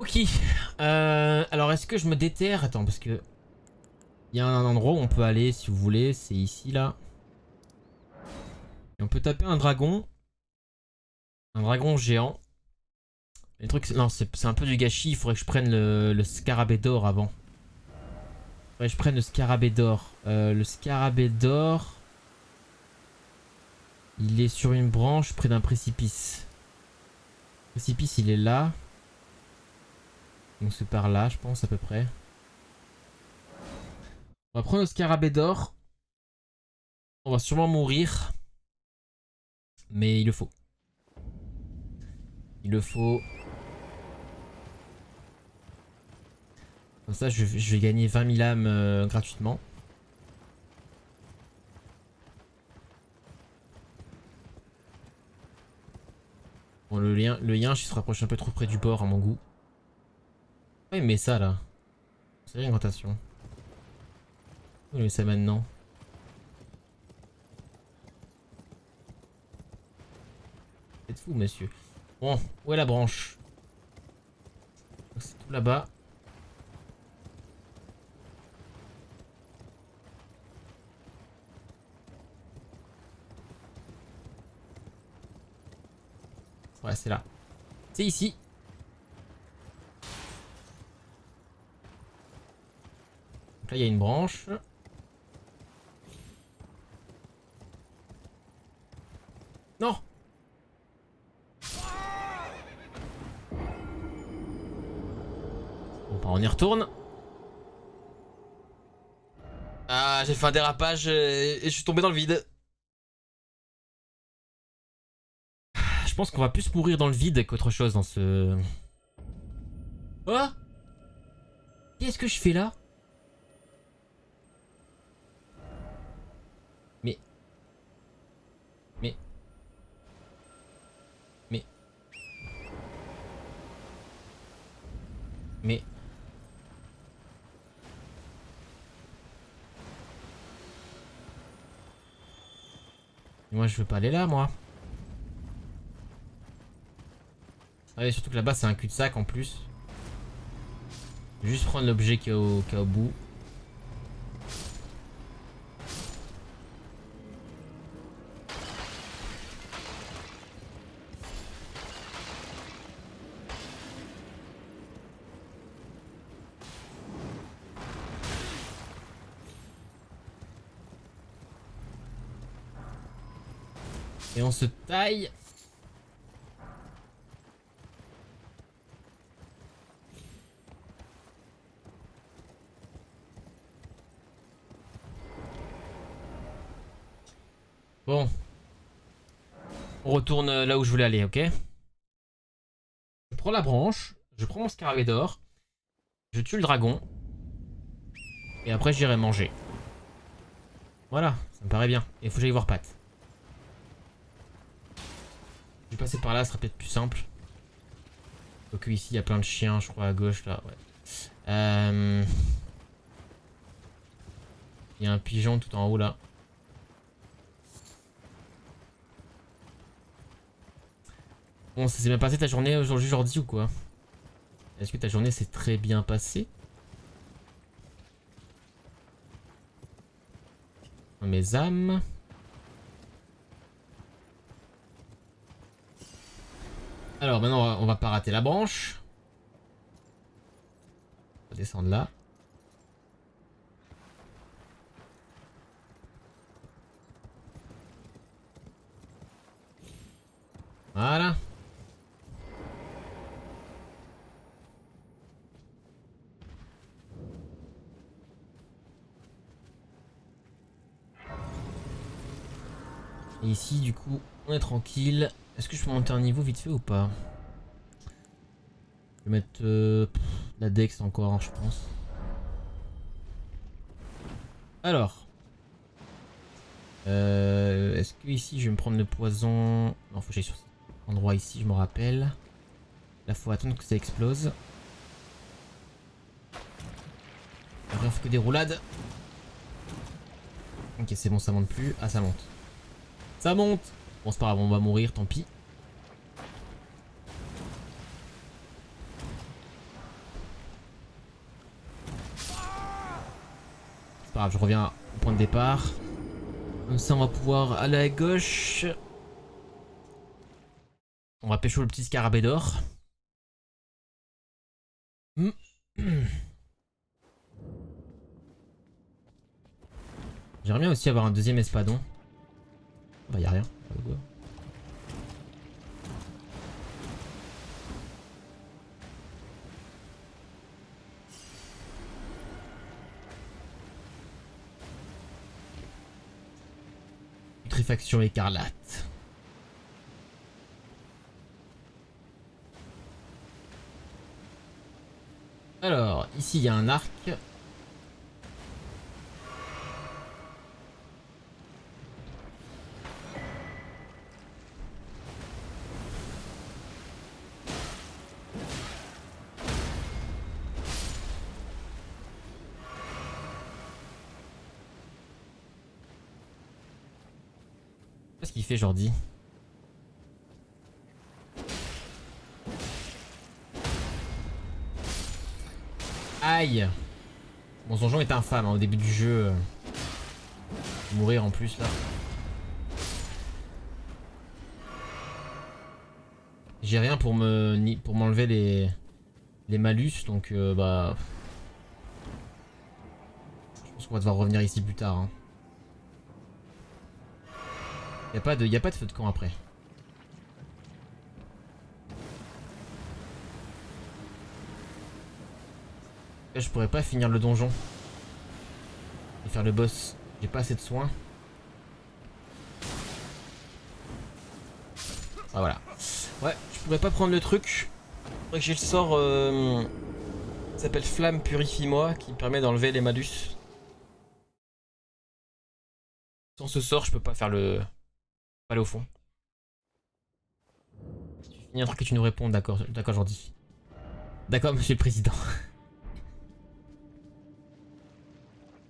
Ok. Euh, alors est-ce que je me déterre? Attends parce que il y a un endroit où on peut aller si vous voulez. C'est ici là. Peut taper un dragon. Un dragon géant. Les trucs, non, c'est un peu du gâchis. Il faudrait que je prenne le, le scarabée d'or avant. Il faudrait que je prenne le scarabée d'or. Euh, le scarabée d'or. Il est sur une branche près d'un précipice. Le précipice, il est là. Donc c'est par là, je pense, à peu près. On va prendre le scarabée d'or. On va sûrement mourir. Mais il le faut. Il le faut. Comme ça, je, je vais gagner 20 000 âmes euh, gratuitement. Bon, le lien, le lien, il se rapproche un peu trop près du bord à mon goût. Ouais, mais ça là? C'est l'incantation. Où il met ça maintenant C'est fou, monsieur. Bon, où est la branche? C'est tout là-bas. Ouais, c'est là. C'est ici. Là, il y a une branche. Retourne. Ah, j'ai fait un dérapage et je suis tombé dans le vide. Je pense qu'on va plus mourir dans le vide qu'autre chose dans ce... Oh Qu'est-ce que je fais là? Mais... Mais... Mais... Mais... Moi je veux pas aller là moi. Surtout que là-bas c'est un cul-de-sac en plus. Juste prendre l'objet qui est au, au bout. Taille. Bon. On retourne là où je voulais aller, ok? Je prends la branche, je prends mon scarabée d'or, je tue le dragon, et après j'irai manger. Voilà, ça me paraît bien. Il faut que j'aille voir Pat. Je vais passer par là, ce sera peut-être plus simple. Donc ici il y a plein de chiens, je crois, à gauche là, ouais. Euh... Il y a un pigeon tout en haut là. Bon, ça s'est bien passé ta journée aujourd'hui, Jordi, ou quoi? Est-ce que ta journée s'est très bien passée? Mes âmes. Alors maintenant, on va, pas rater la branche. On va descendre là. Voilà. Et ici, du coup, on est tranquille. Est-ce que je peux monter un niveau vite fait ou pas? Je vais mettre euh, la Dex encore, hein, je pense. Alors. Euh, Est-ce que ici, je vais me prendre le poison? Non, faut que j'aille sur cet endroit ici, je me rappelle. Là, faut attendre que ça explose. Fait que des roulades. Ok, c'est bon, ça monte plus. Ah, ça monte. Ça monte Bon c'est pas grave, on va mourir, tant pis. C'est pas grave, je reviens au point de départ. Comme ça on va pouvoir aller à gauche. On va pécho le petit scarabée d'or. Hmm. J'aimerais bien aussi avoir un deuxième espadon. Bah y'a rien. Putréfaction écarlate. Alors, ici il y a un arc. Fait Jordi Aïe Bon, Zonjon est infâme hein, au début du jeu. Mourir en plus là. J'ai rien pour me ni pour m'enlever les les malus donc euh, bah je pense qu'on va devoir revenir ici plus tard. Hein. Y a pas de a pas de feu de camp après. Là, je pourrais pas finir le donjon et faire le boss. J'ai pas assez de soins. Ah voilà. Ouais, je pourrais pas prendre le truc. Faudrait que j'ai le sort euh, qui s'appelle Flamme Purifie-moi qui me permet d'enlever les malus. Sans ce sort, je peux pas faire le. Pas aller au fond. Tu finis un truc que tu nous réponds, d'accord, d'accord, Jordi. D'accord, monsieur le président.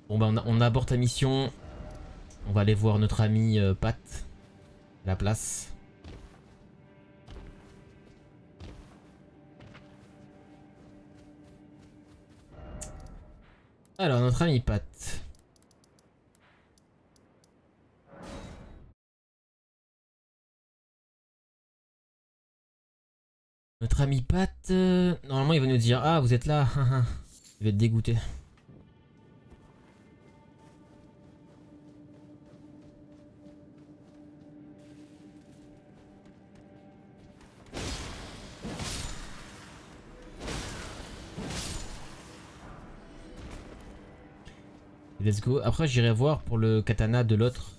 Bon bah on, aborde ta mission. On va aller voir notre ami euh, Pat. La place. Alors notre ami Pat. Notre ami Pat, euh, normalement il va nous dire Ah vous êtes là, il va être dégoûté. Let's go. Après, j'irai voir pour le katana de l'autre.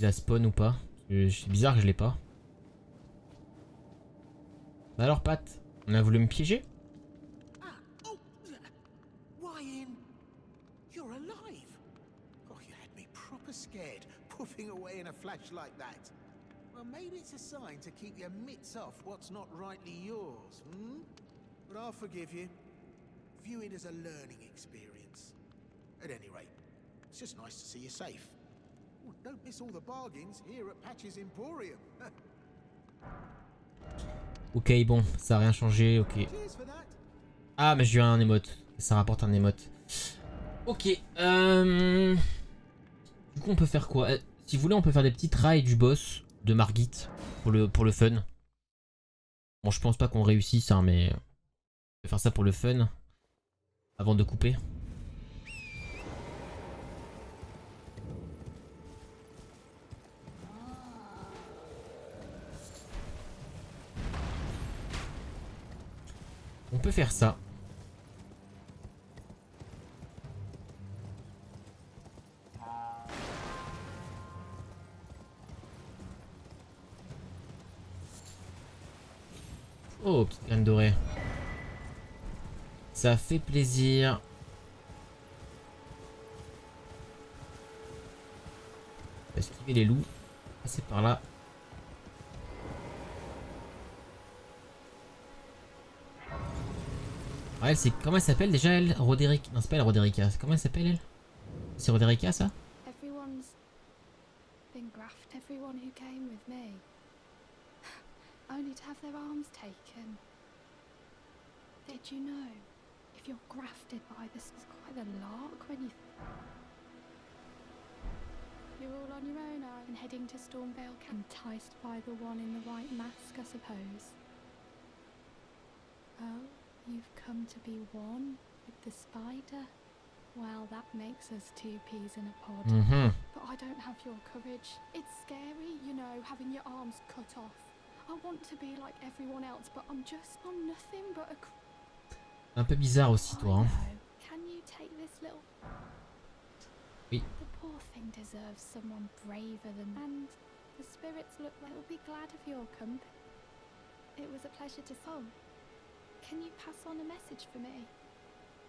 Il a spawn ou pas. Euh, C'est bizarre que je l'ai pas. Alors, Pat, on a voulu me piéger you're alive. You had me proper scared, puffing away in a flash like that. Well, maybe it's a sign to keep your mitts off what's not rightly yours, hmm? But I'll forgive you. View it as a learning experience. At any rate, it's just nice to see you safe. Oh, don't miss all the bargains here at Patch's Emporium. Ok, bon, ça a rien changé, ok. Ah, mais j'ai eu un émote. Ça rapporte un émote. Ok, euh... Du coup, on peut faire quoi? Euh, Si vous voulez, on peut faire des petits trails du boss de Margit pour le, pour le fun. Bon, je pense pas qu'on réussisse, hein, mais... On peut faire ça pour le fun. Avant de couper. On peut faire ça. Oh, petite graine dorée. Ça fait plaisir. Esquiver les loups? Passer par là. Ah, elle, comment elle s'appelle déjà elle? Roderick. Non, c'est pas elle Roderica. Comment elle s'appelle elle? C'est Roderica ça? Everyone's been graft. Everyone who came with me. Only to have their arms taken. Know? If you're grafted by this, it's quite a lark when you. You're all on your own, are? And heading to Stormvale, enticed by the one in the white mask, I suppose. Oh, you've come to be one with the spider? Well, that makes us two peas in a pod. Mhm. But I don't have your courage. It's scary, you know, having your arms cut off. I want to be like everyone else, but I'm just I'm nothing but a. Un peu bizarre aussi toi. Hein. Can you take this little? Oui. The poor thing deserves someone braver than. And the spirits look like they'll be glad of your company. It was a pleasure to. Oh, can you pass on a message for me?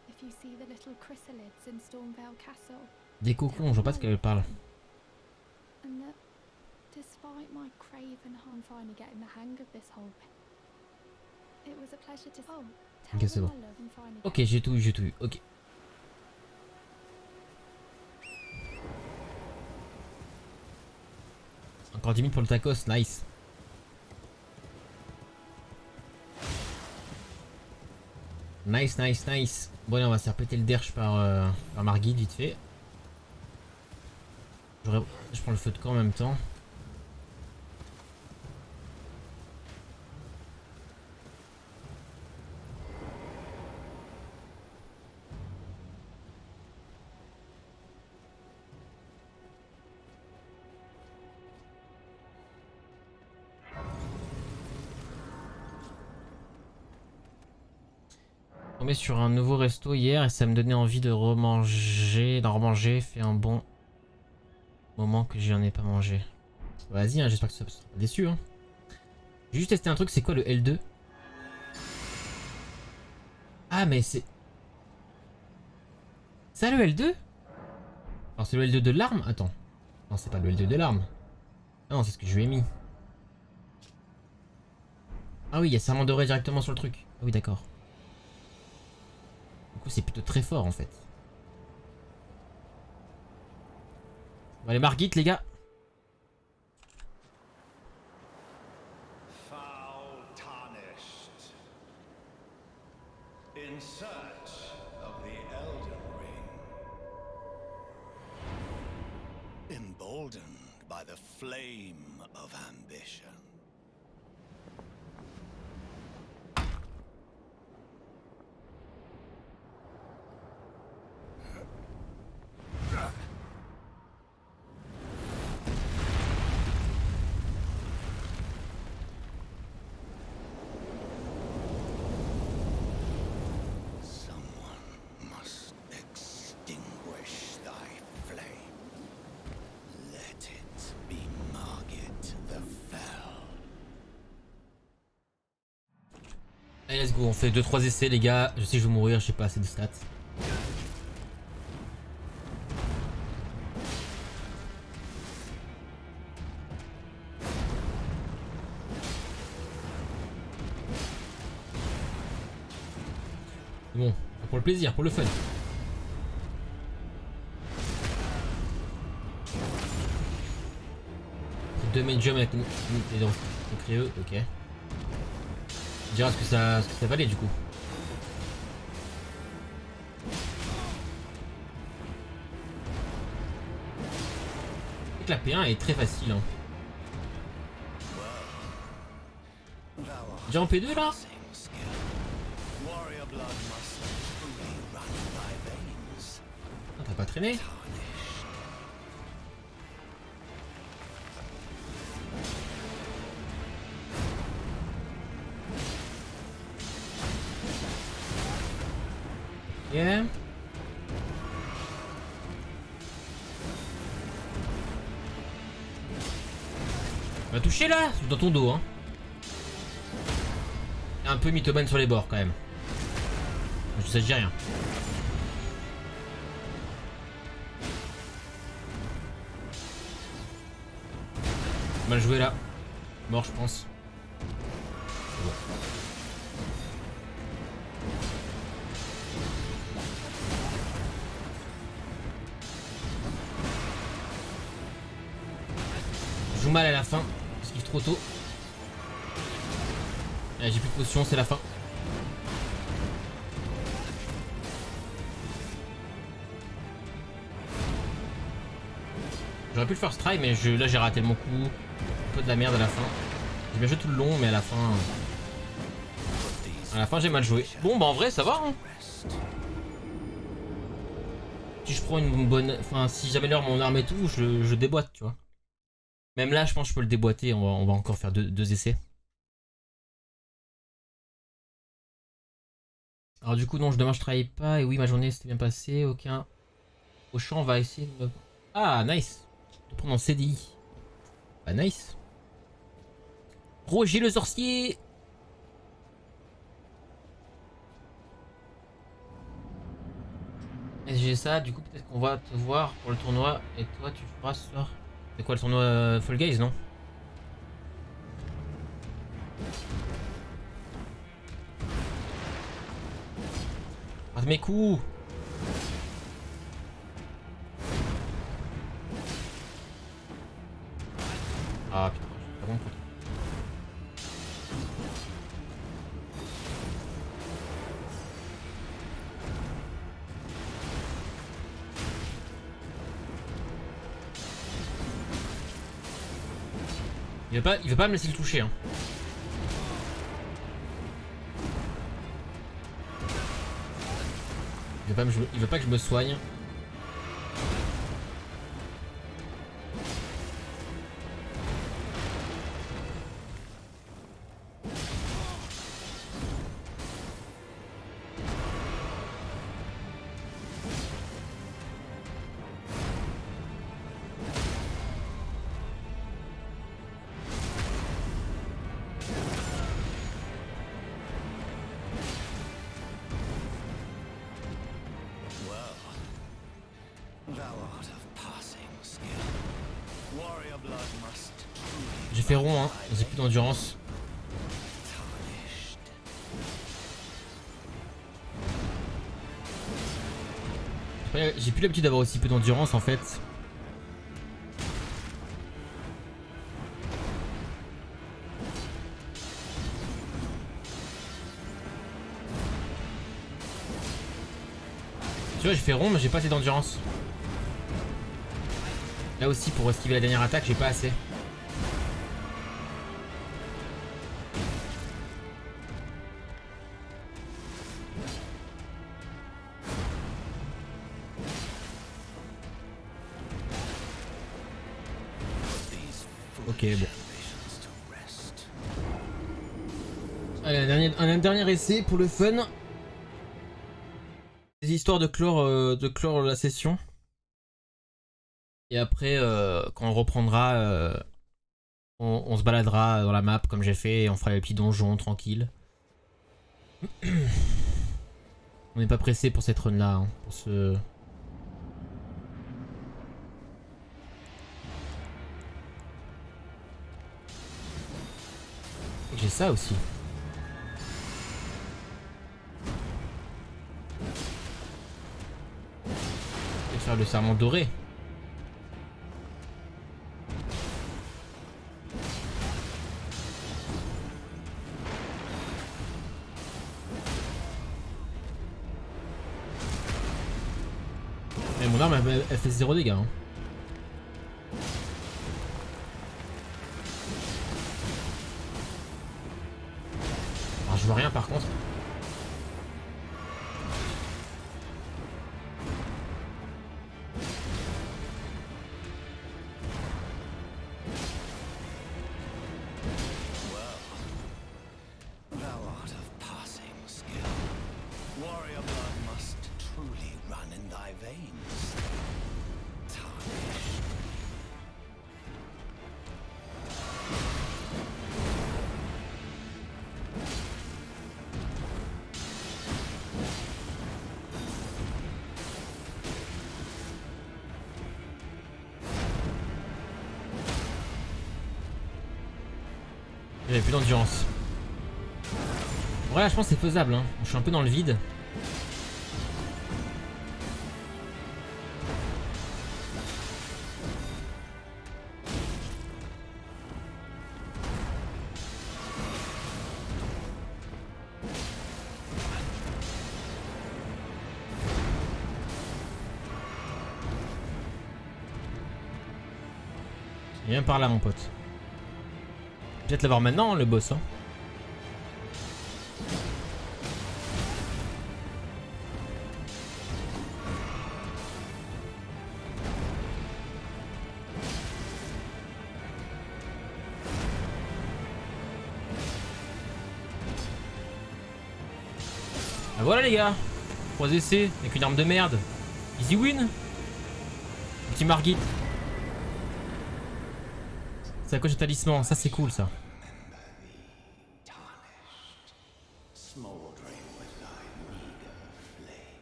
If you see the little chrysalids in Stormvale Castle. Des cocons, je vois pas ce qu'elle parle. And that, despite my craven, I'm finally getting the hang of this whole. P- it was a pleasure to. Oh, tell Ok, c'est bon. Ok, j'ai tout eu, j'ai tout eu. Ok. Encore 10 000 pour le tacos, nice. Nice, nice, nice. Bon, on va se faire péter le derche par, euh, vite fait. Je prends le feu de camp en même temps. Tombé sur un nouveau resto hier et ça me donnait envie de remanger, d'en remanger. Fait un bon moment que j'en ai pas mangé. Vas-y, hein, j'espère que tu seras pas déçu. Hein. J'ai juste testé un truc, c'est quoi le L2 Ah, mais c'est. Ça le L2 Alors c'est le L2 de l'arme? Attends. Non, c'est pas le L2 de l'arme. Non, c'est ce que je lui ai mis. Ah oui, il y a serment doré directement sur le truc. Ah oui, d'accord. Du coup, c'est plutôt très fort en fait. Bon, allez, Margit, les gars. Allez, go. On fait 2-3 essais, les gars. Je sais que je vais mourir, j'ai pas assez de stats. Bon, pour le plaisir, pour le fun. Deux medium avec une unité de créeux, ok. Tu diras ce que ça, ça valait du coup. La P1 est très facile. Hein. Déjà en P2 là. Ah, T'as pas traîné Va toucher là Dans ton dos hein. Un peu mythomane sur les bords quand même. Je sais, rien. Mal joué là. Mort je pense. C'est la fin. J'aurais pu le first try, mais là j'ai raté mon coup. Un peu de la merde à la fin. J'ai bien joué tout le long, mais à la fin. À la fin, j'ai mal joué. Bon, bah en vrai, ça va. Hein. Si je prends une bonne. Enfin, si j'améliore mon arme et tout, je, je déboîte, tu vois. Même là, je pense que je peux le déboîter. On va, encore faire deux essais. Du coup, non, demain je travaille pas. Et oui, ma journée s'était bien passée. Aucun. Au champ, on va essayer de me. Ah, nice. De prendre en CDI. Bah, nice. Roger le sorcier. J'ai ça, du coup peut-être qu'on va te voir pour le tournoi et toi tu feras ce soir. C'est quoi le tournoi euh, Fall Guys non? Garde mes coups Ah putain, j'ai vraiment contre. Il veut pas, il veut pas me laisser le toucher hein. Il veut pas que je me soigne. Plus l'habitude d'avoir aussi peu d'endurance en fait. Tu vois, j'ai fait rond, mais j'ai pas assez d'endurance. Là aussi, pour esquiver la dernière attaque, j'ai pas assez. Pour le fun. Des histoires de clore, euh, de clore la session. Et après, euh, quand on reprendra, euh, on, se baladera dans la map comme j'ai fait et on fera les petits donjons tranquille. on n'est pas pressé pour cette run là. pour ce... J'ai ça aussi. Faire le serment doré. Et mon arme elle, fait 0 dégâts. hein. Warrior blood must run in thy veins. Plus d'endurance. Ouais, là, je pense que c'est faisable. Hein. Je suis un peu dans le vide. Par là, mon pote. Peut-être l'avoir maintenant, le boss. Hein. Ah, voilà les gars 3 essais avec une arme de merde. Easy win Petit Margit. À cause de talisman, ça c'est cool ça.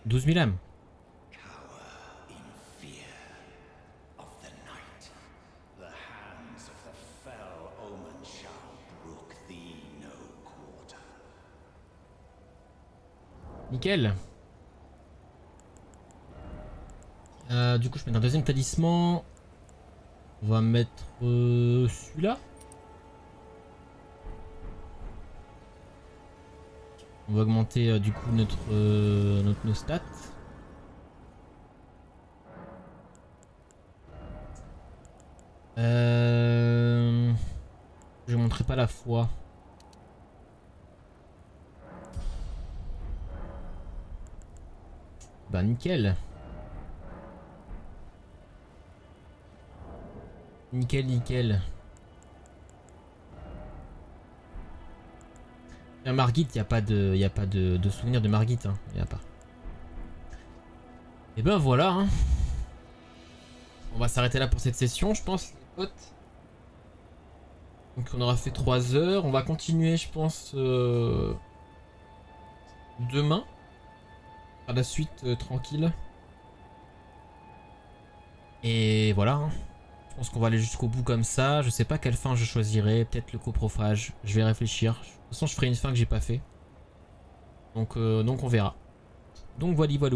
12 000 âmes. Nickel. Euh, du coup, je mets un deuxième talisman. On va mettre euh, celui-là. On va augmenter euh, du coup notre, euh, notre nos stats. Euh... pas la foi. Bah nickel. Nickel, nickel. Il a pas de, y a pas de, souvenir de Margit. Hein. Y a pas. Et ben voilà. Hein. On va s'arrêter là pour cette session, je pense, les potes. Donc on aura fait 3 heures. On va continuer, je pense, euh, demain. À la suite, euh, tranquille. Et voilà. hein. Je pense qu'on va aller jusqu'au bout comme ça. Je sais pas quelle fin je choisirai. Peut-être le coprophage. Je vais réfléchir. De toute façon, je ferai une fin que j'ai pas fait. Donc, euh, donc on verra. Donc voilà, voilà.